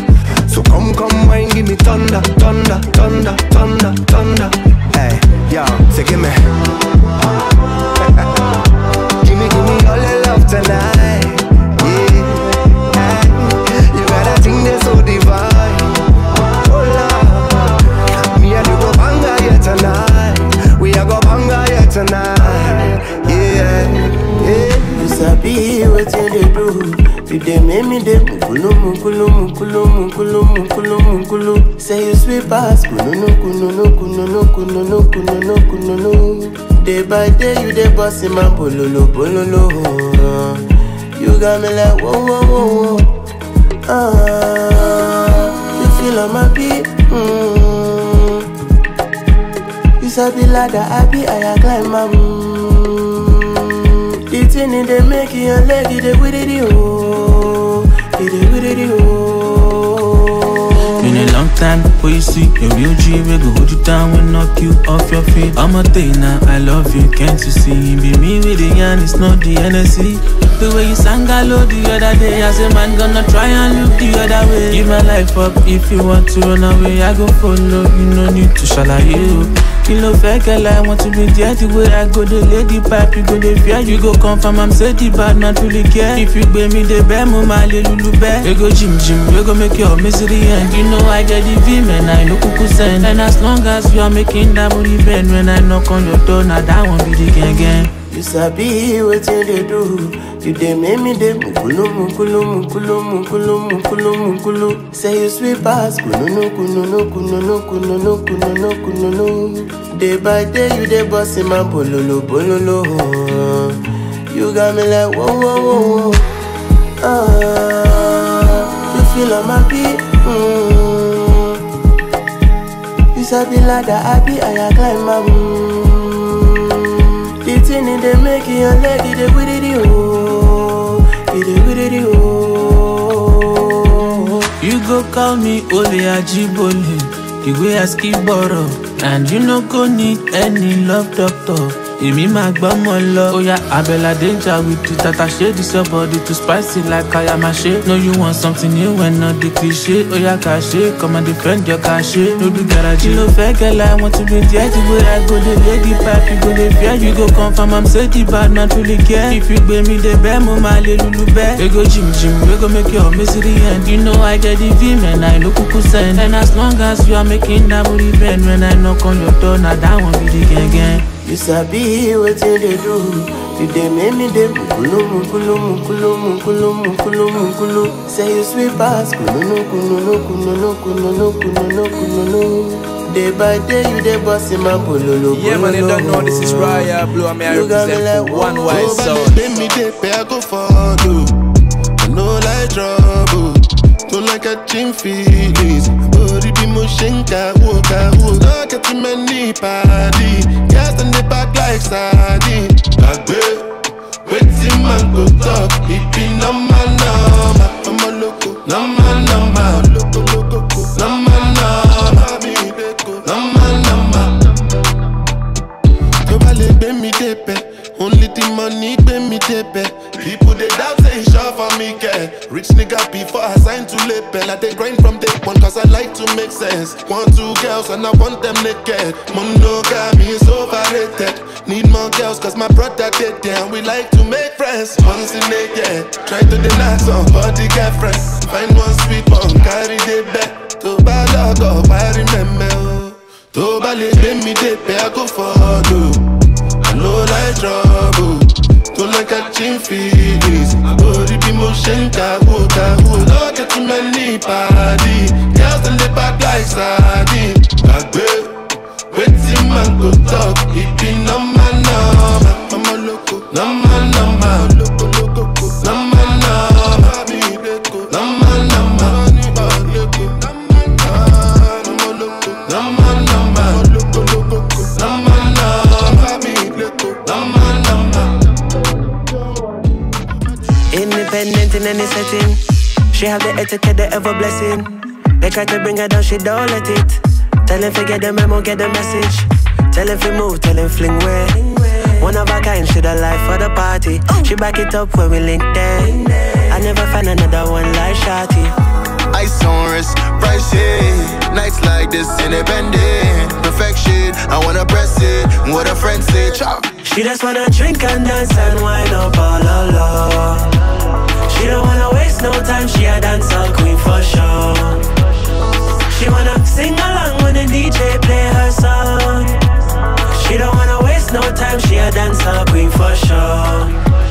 So come, come, wine, give me thunder, thunder, thunder, thunder, thunder. Hey, yo, say give me. give me, give me all your love tonight. Dey make me dey mukulu mukulu mukulu mukulu mukulu mukulu. Say you sweet pass kununu kununu kununu kununu kununu kununu. Day by day you dey boss in my bololo bololo. You got me like whoa whoa whoa whoa. Ah, you feel on my beat. Mm. You sabi ladder, I be I climb my. The thing in dey make your leg, it dey with it oh, it dey with it oh. Been a long time before you see a real G We go hold you down and knock you off your feet. I'm a day now, I love you, can't you see? Be me with the yarn, it's not the NSC The way you sang hello the other day. I say man gonna try and look the other way. Give my life up if you want to run away. I go follow, you no need to shala you You know fake girl, I want to be The way I go the lady pipe, you go the You go confirm I'm say the bad, not really care. If you pay me the bear, mama lulu bear We go gym gym, we go make your misery end. You know I get the V man, I know kuku send. And as long as you are making that booty bend When I knock on your door, now that won't be the gang gang. You sabi wetin dey do. You dey make me dey mukulu mukulu mukulu mukulu mukulu mukulu. Say you sweet pass kununu kununu kununu kununu kununu kununu. Day by day you dey boss in my bololo bololo. You got me like whoa whoa whoa whoa. Ah, you feel on my beat. Mm. You sabi ladder, I be I climb my. Mm. The thing in dey make your leg, dey with it oh, go call me Ole Ajibole. The way I skip borrow And you no go need any love doctor èmi máa gbọ́mọ lọ. Oya Abẹ́là danger with the tata ṣe this your body too spicy like Kayamaṣe. No you want something new and not the cliche. Oya kà ṣe, come and defend your cache. No do garage. Kí ló fẹ́ gẹ́lá, I want to be there the way I go dey pipe. You go dey fear, you go confirm am say the bad man truly care. If you gbé mi dé bẹ́ẹ̀, mo máa lè lulu bẹ́ẹ̀. We go jim jim, we go make your the end. You know I get the vim and I no kuku send. And as long as you are making that booty bend, when I knock on your door, na that one be the gang gang. You sabi wetin dey do. You dey make me dey mukulu mukulu mukulu mukulu mukulu mukulu. Say you sweet pass kununu kununu kununu kununu kununu kununu. Day by day you dey boss in my pololo Yeah, man, you don't know this is Raya Blue. I'm here You represent for one white Over sound. me, dey pay, I go follow. I know like trouble. Don't like catching feelings. Body be motion, ka wo ka wo. Not getting many party. Yes, and they back like sardine. Agbe, waiting man go talk. It be number number. I'm a loco, number number. Loco loco, number number. Me loco, number number. tó bá mi only the money gbé mi people dey doubt me rich nigga before i sign to label i dey grind from day one cause i like to make sense. One two girls and i want them naked. Monogamy is overrated. Need more girls cause my brother there and we like to make friends. Once in a year try to deny somebody get friends. Find one sweet one carry dey back tó bá lọ́gọ̀ parí mẹ́mẹ́ o. tó bá lè gbé mi débẹ̀ i go for follow. I know like trouble. Catching feelings. Body be motion, kawo. Don't get too many party. Girls in the back like sardine. Agbe, waiting man go talk. It be number, number. Loco, number, number. In any setting. She have the etiquette, the ever blessing. They try to bring her down, she don't let it. Tell him forget the memo, get the message. Tell him fi move, tell him fling way. One of a kind, she the life for the party. She back it up when we link there. I never find another one like Shotty. Ice on wrist, price it. Nights like this, independent. Perfection, I wanna press it. What a friend say, chop. She just wanna drink and dance and wind up all alone. She don't wanna waste no time, she a dancer queen for sure. She wanna sing along when the DJ play her song. She don't wanna waste no time, she a dancer queen for sure.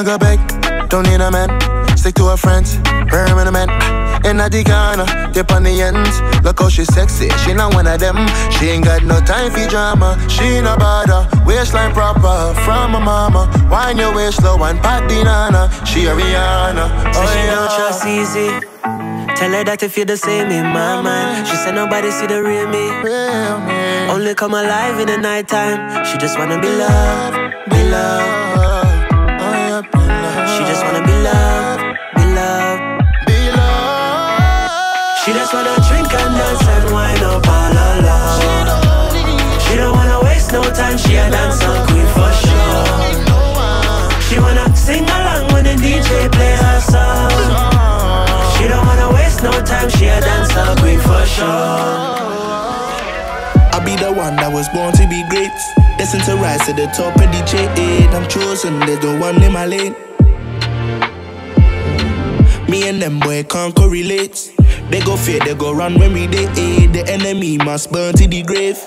She don't go back, don't need a man. Stick to her friends, permanent. In a the corner, dip on the ends. Look how she sexy, she not one of them. She ain't got no time for drama. She no bother, waistline proper from her mama. Wine your waist low and pat the nana. She a Rihanna, So oh she don't trust easy. Tell her that if you're the same in my mind. She said nobody see the real me. Only come alive in the nighttime. She just wanna be loved, be loved. and she a dancer queen for sure. She wanna sing along when the DJ play her song. She don't wanna waste no time, she a dancer queen for sure. I be the one that was born to be great. Destined to rise to the top of. I'm chosen, there's no one in my lane. Me and them boy can't correlate. They go fear, they go run when we date. The enemy must burn to the grave.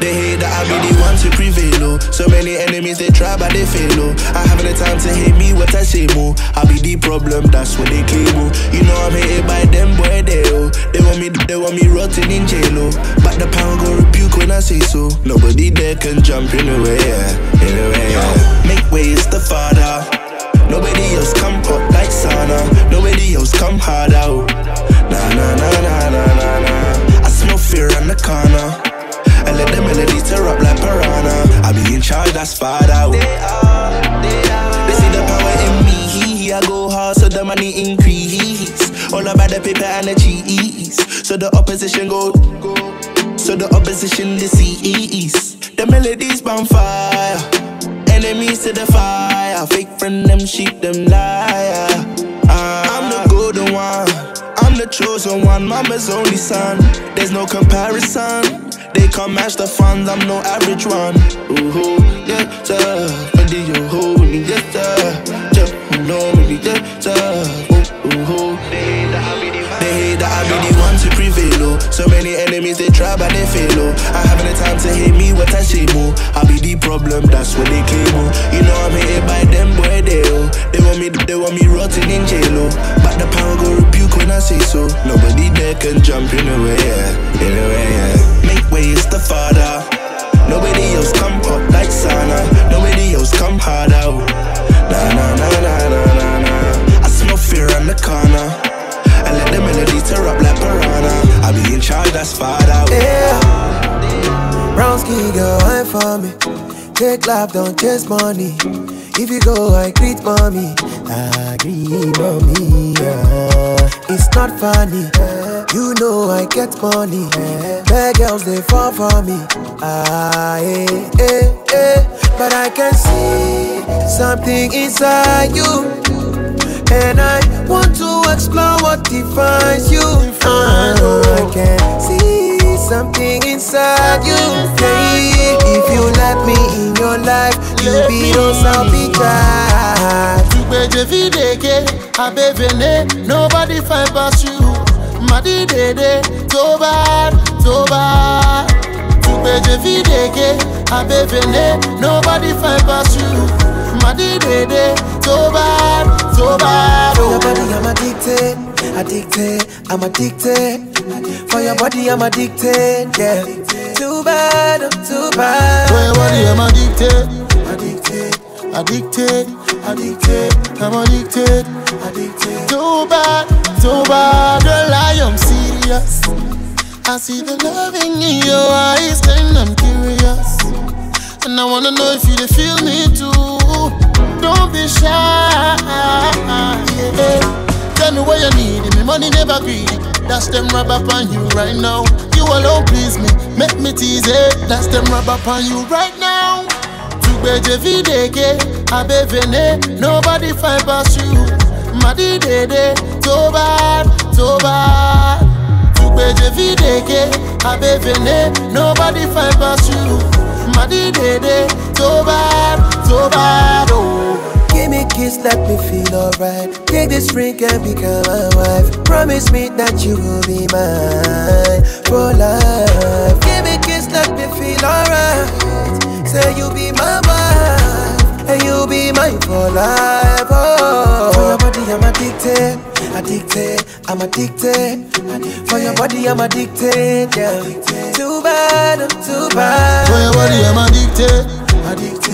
They hate that I be the one to prevail, oh. So many enemies they try but they fail, oh. I haven't the time to hate me, what I say, more. I be the problem, that's what they claim, oh. You know I'm hated by them, boy, they, oh. They want me, they want me rotting in jail, oh. But the pound go rebuke when I say so. Nobody there can jump in the way, yeah. In the way, yeah. Make way, it's the father. Nobody else come hot like sauna. Nobody else come hard out. Oh. Nah, nah, nah, nah, nah, nah, nah. I smell fear on the corner. I let the melody tear up like piranha. I be in charge, that's far out. They are, they are. They see the power in me. I go hard, so the money increase. All about the paper and the cheese. So the opposition go, go. So the opposition deceives. The melodies bonfire. Enemies to the fire. Fake friend, them sheep, them liar. Ah, I'm the golden one. I'm the chosen one. Mama's only son. There's no comparison. They can't match the funds. I'm no average one. Ooh, yeah, sir. Do you hold me, yes, sir? Just know me, yes, sir. Ooh, ooh. They hate that I be the one to prevail, oh. So many enemies they try but they fail, oh. I haven't the time to hate me, what I say, oh. I be the problem, that's what they claim, oh. You know I'm hated by them, boy, they, oh. They want me, they want me rotting in jail, oh. But the power go rebuke when I say so. Nobody there can jump in the way, yeah. In the way, yeah. Make way, it's the father. Nobody else come hot like sauna. Nobody else come hard out. Nah, nah, nah, nah, nah, nah, nah. I smell fear on the corner. I let the melody tear up like piranha. I be in charge, that's out. Yeah. Brown skin girl, wine for me. Take life, don't chase money. If you go, I greet mommy. I greet mommy. Yeah. It's not funny. You know I get money. Bad girls they fall for me. Ah, eh, eh, eh. But I can see something inside you. And I want to explore what defines you. Ah, I can see something inside you. Yeah, if you let me in your life, you be those I'll be glad. Tugbeje videke, abevene, nobody find past you. Madi dede, so bad, so bad. Tugbeje videke, abevene, nobody find past you. Madi dede, so bad, so bad. Your body, I'm addicted, addicted, I'm addicted. For your body, I'm addicted, yeah. Too bad, I'm too bad. For your body, I'm addicted, addicted, addicted, addicted. I'm addicted, addicted. Too bad, too bad. Girl, I am serious. I see the loving in your eyes, and I'm curious. And I wanna know if you feel me too. Don't be shy. Yeah. Tell me what you need. Me money never greedy. That's them rub up on you right now. You alone please me. Make me tease it. That's them rub up on you right now. Tugbeje videke, abevene. Nobody find past you. Madi dede, so bad, so bad. Tugbeje videke, abevene. Nobody find past you. Madi dede, so bad, so bad, oh. Give me kiss, let me feel alright. Take this ring and become my wife. Promise me that you will be mine for life. Give me a kiss, let me feel alright. Say you'll be my wife and you'll be mine for life. Oh, for your body I'm addicted, addicted, I'm addicted. For your body I'm addicted, yeah. Too bad, I'm too bad. For your body, I'm addicted, addicted,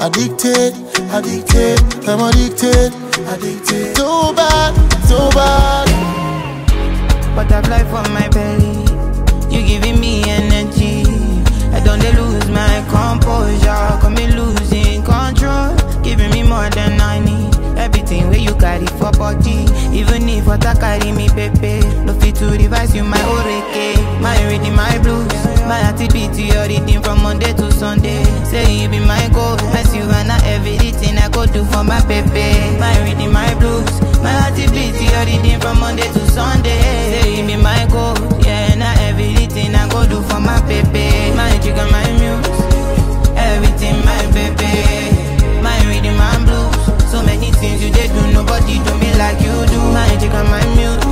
addicted, addicted. I'm addicted, addicted. Too bad, too bad. Butterfly for my belly, you giving me energy. I don't lose my composure, come me losing control, giving me more than carry for body, even if I carry me pepe. No fit to revise you my oreke, my reading my blues, my to your reading from Monday to Sunday. Say you be my goal, my Savannah, everything I go do for my pepe. My reading my blues, my to your reading from Monday to Sunday. Say you be my goal, yeah, now everything I go do for my pepe. My king my do magic on my muse.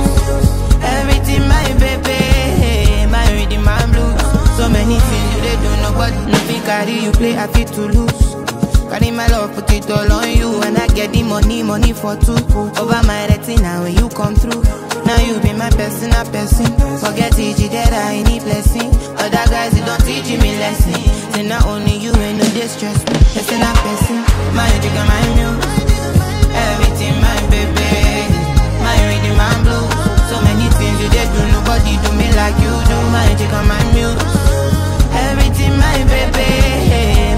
Everything my baby, my rhythm, my blues. So many things you they don't know what Nothing carry you play, I feel to lose. Carry my love, put it all on you And I get the money, money for two. Over my retina when you come through. Now you be my personal person. Forget it, you that I need blessing. Other guys, they don't teach me lesson. Say not only you ain't no distress. Listen, I'm person, my drink and my muse. Everything my baby. My blues. So many things you did do, nobody do me like you do. My jigga, my muse. Everything, my baby.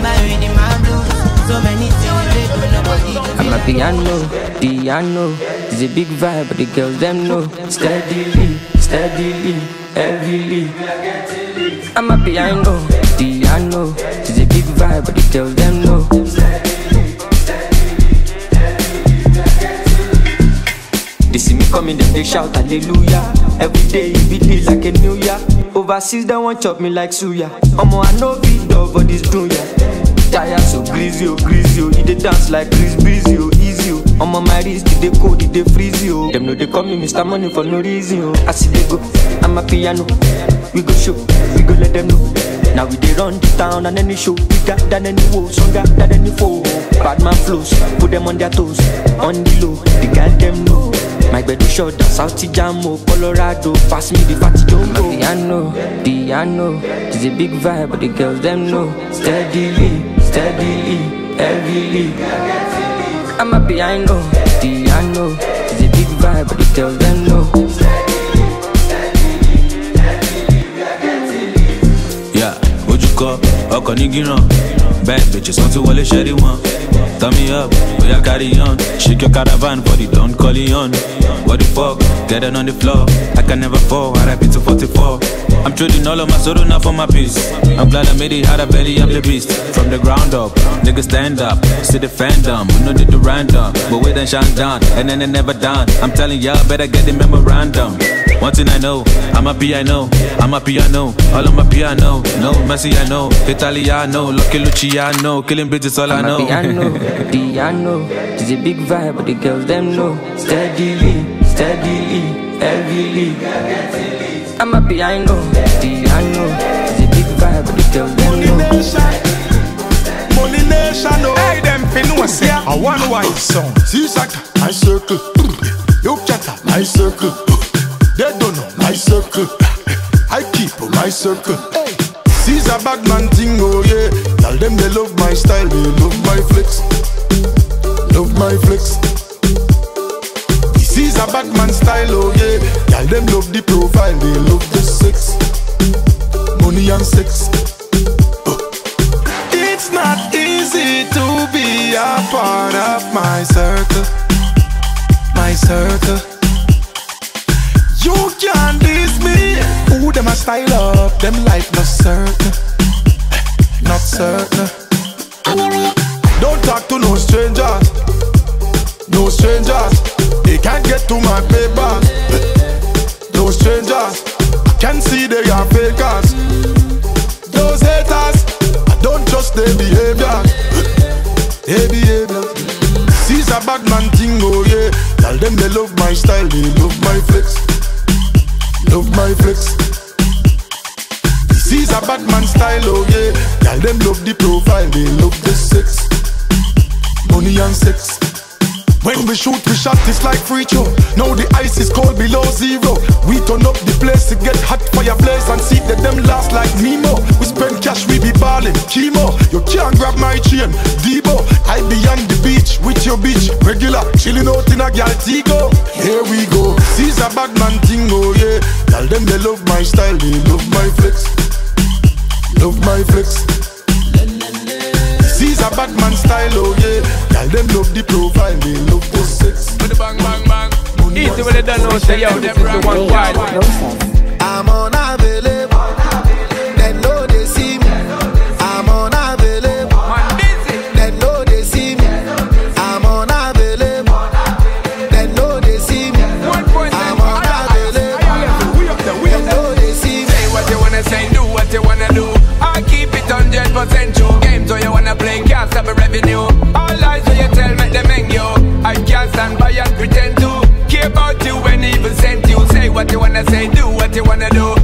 My rhythm, my blues. So many things you did do, nobody do me I'm a like you do. piano, piano. It's a big vibe, but the girls them know. Steadily, steadily, heavily. I'm a piano, piano. It's a big vibe, but the girls them know. They see me coming, then they shout hallelujah. Every day it be lit like a new year. Overseas they want chop me like suya. Omo I know big dog for this dunya. Tire so greasy, oh greasy, oh. He dey dance like Chris Breezy, oh easy, oh. Omo my wrist, it dey cold, it dey freezy, oh. Them know they call me Mr. Money for no reason, oh. I see they go, I'm a piano. We go show, we go let them know. Now we dey run the town and any show bigger than any woe, stronger than any foe. Bad man flows, put them on their toes, on the low. The girl them know. My bed is short, South Jamo, oh, Colorado. Pass me the fatty jumbo. My piano, piano. It's a big vibe, but the girls them know. Steadily, steadily, heavily. I'm a piano, piano. It's a big vibe, but the girls them know. Yeah, ojúkọ ọkọ̀ ní gíràn bad bitches wọ́n ti wọlé ṣẹ́rí wọn. Turn me up, oya carry on. Shake your caravan body don't the Don Corleone. What the fuck? Get it on the floor. I can never fall. I RIP to 44. I'm trading all of my sorrow now for my peace. I'm glad I made it out of belly, I'm the beast. From the ground up, niggas stand up. See the fandom, we know they do random. But we then shine down, and then they never done. I'm telling y'all, better get the memorandum. One thing I know, I'm a piano, I'm a piano, all of my piano. No Messi, I know, Italiano, Lucky Luciano, killing bitches, all I I'm know. a piano, piano. It's a big vibe, but the girls them know. Steadily, steadily, heavily. I'm a piano, piano. It's a big vibe, but the girls them know. Money nation, oh. Hey, them fin no say a one white song. See shaka, my circle. You chatter, my circle. Circle. I keep my circle. Hey, Seize a bad man thing, oh yeah. Tell them they love my style, they love my flex. Love my flex. This is a bad man style, oh yeah. Tell them love the profile, they love the sex. Money and sex. It's not easy to be a part of my circle. My circle. You can't diss me. Who them a style up? Them life not certain. Not certain. Don't talk to no strangers. No strangers. They can't get to my paper. No strangers. I can see they are fakers. Those haters. I don't trust their behavior. Their behavior. Seize a bad man thing, oh yeah. Tell them they love my style, they love my flex. Love my flex. This is a bad man style, oh yeah. Tell them love the profile, they love the sex. Money and sex. When we shoot, we shot it's like free throw. Now the ice is cold below zero. We turn up the place to get hot fireplace and see that them last like Nemo. We spend cash, we be ballin'. Chemo, you can't grab my chain. Debo, I be on the beach with your bitch. Regular, chillin' out in a gal. Here we go. Seize a bad man thing, oh yeah. Tell them they love my style, they love my flex. Love my flex. Seize a bad man style, oh yeah. Tell them love the profile, they love the sex. Bang, bang, bang. Easy when they done know, say, yo, this is the one wild. I'm on unavailable. Can't stop a revenue. All lies when you tell me them hang you. I can't stand by and pretend to care about you when even sent you. Say what you wanna say, do what you wanna do.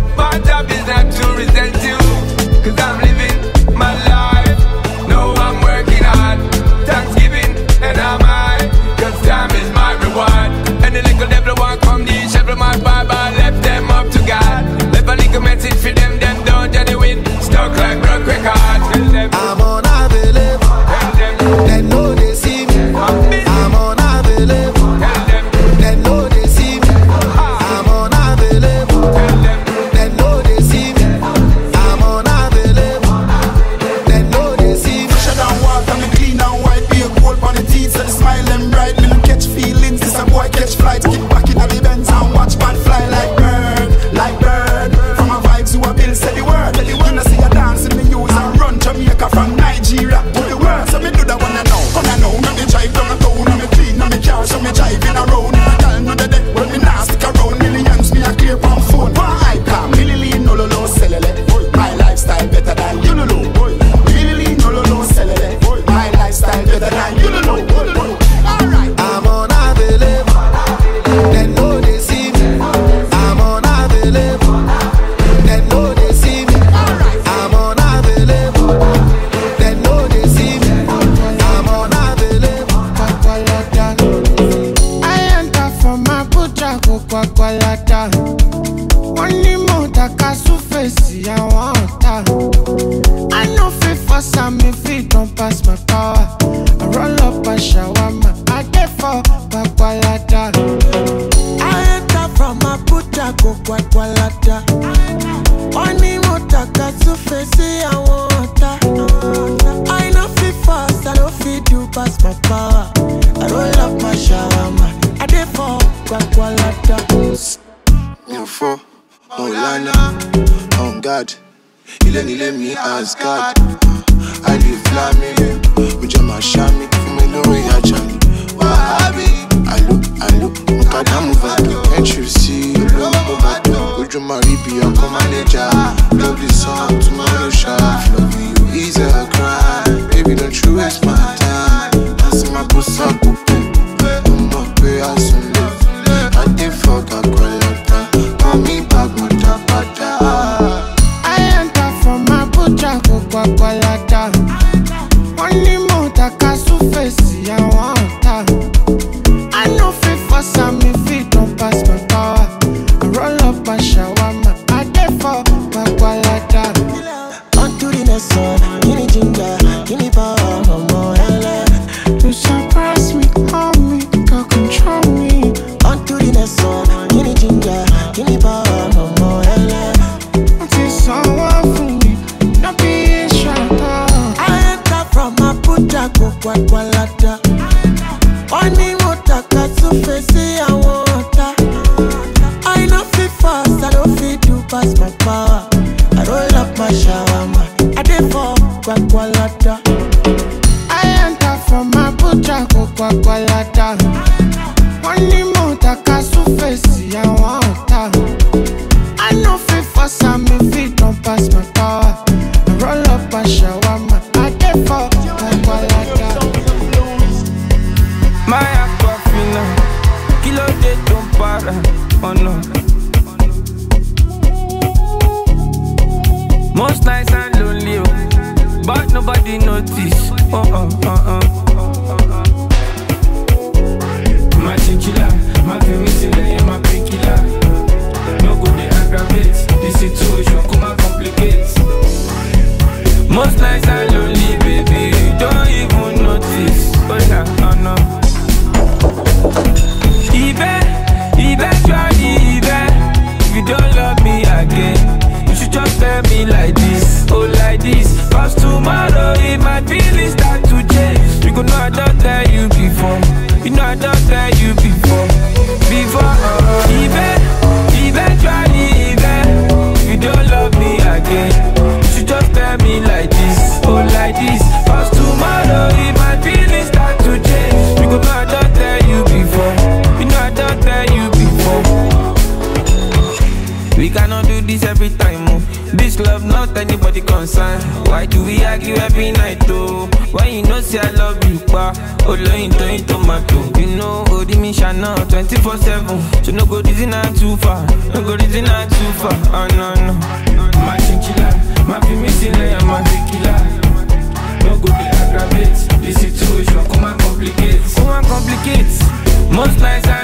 kids. Most nights I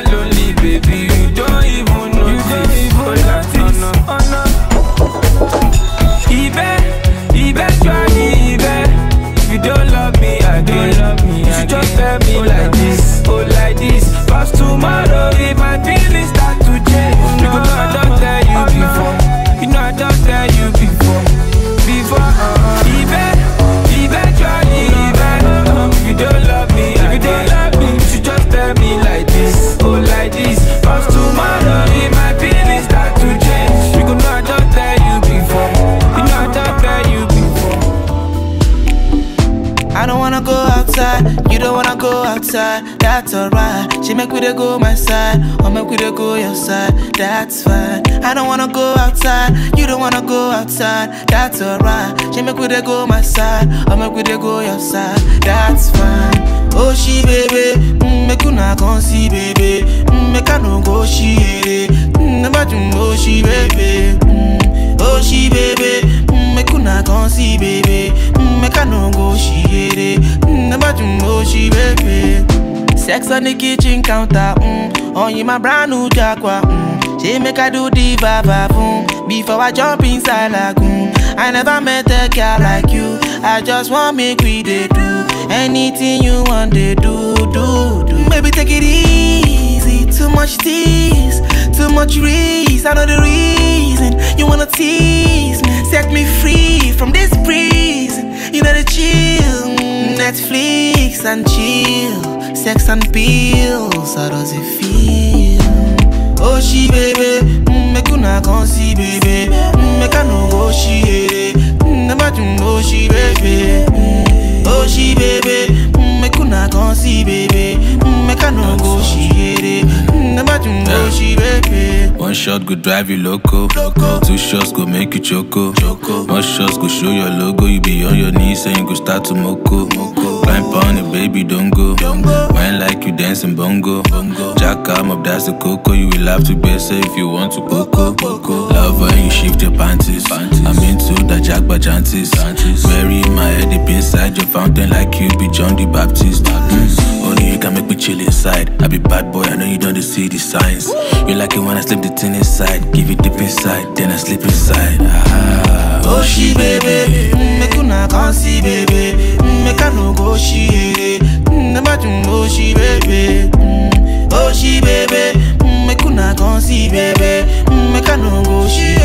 they go my side, or make we they go your side, that's fine. I don't wanna go outside, you don't wanna go outside, that's alright. She make we they go my side, or make we they go your side, that's fine. Oh she baby, mm, make you not come see baby, mm, make I no go she baby, eh. mm, never do oh she baby, mm, oh she baby, mm, make you not come see baby, mm, make I no go she baby, eh. mm, never do oh she baby. Sex on the kitchen counter, mm. On you my brand new Jaguar, mm. She make I do diva, va Before I jump inside lagoon mm. I never met a girl like you. I just want make we they do Anything you want they do, do, do. Maybe take it easy, too much tease Too much reason, I know the reason You wanna tease me, set me free from this prison. You know the chill, mm. Netflix and chill sex and pills. How does it feel? Oh she baby, mm, make una come see baby. Mm, make I no go she it. Mm, never to know she baby. Mm, oh she baby, mm, make una come see baby. Mm, make I no go she it. Mm, never to know she baby. One shot go drive you loco. Two shots go make you choco. One shots go show your logo. You be on your knees and you go start to moko. Climb it, baby, don't go. Wine like you dancing bongo. bongo. Jack arm up, that's the coco. You will have to be safe if you want to coco. Love when you shift your panties. I'm into the Jack Bajantis. Bury my head deep inside your fountain like you be John the Baptist. Mm. Only you can make me chill inside. I be bad boy, I know you don't see the signs. You like it when I slip the thing inside. Give it deep inside, then I slip inside. Ah, Oh she baby, make una come see baby. Make I no go she it. Mm, never to know she baby. Oh she baby, mm, make una come see baby. Mm, make I no go she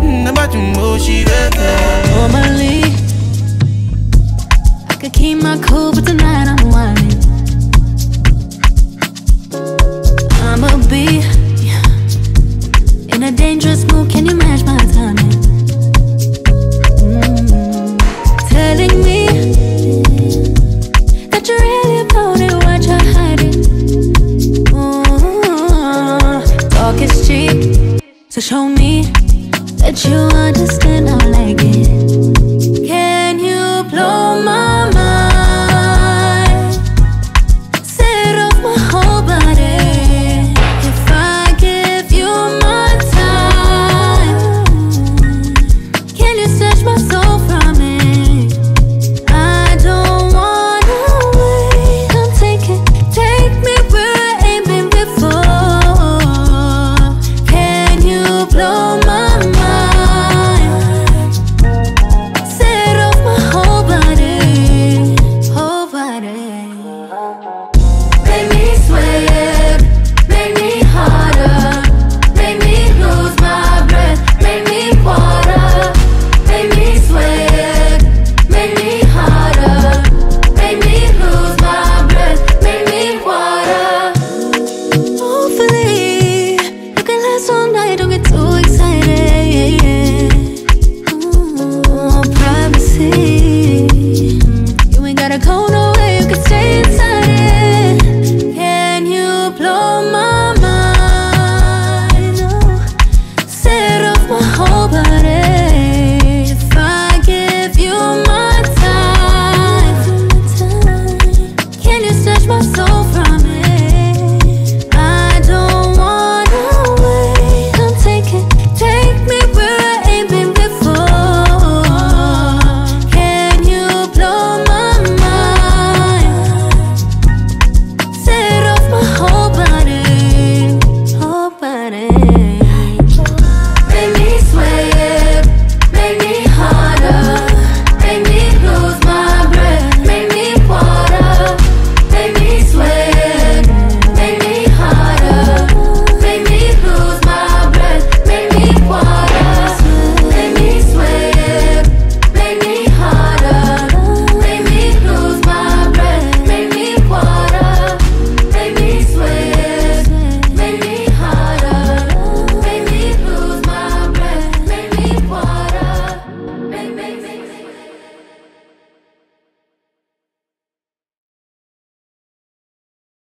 never to know she baby.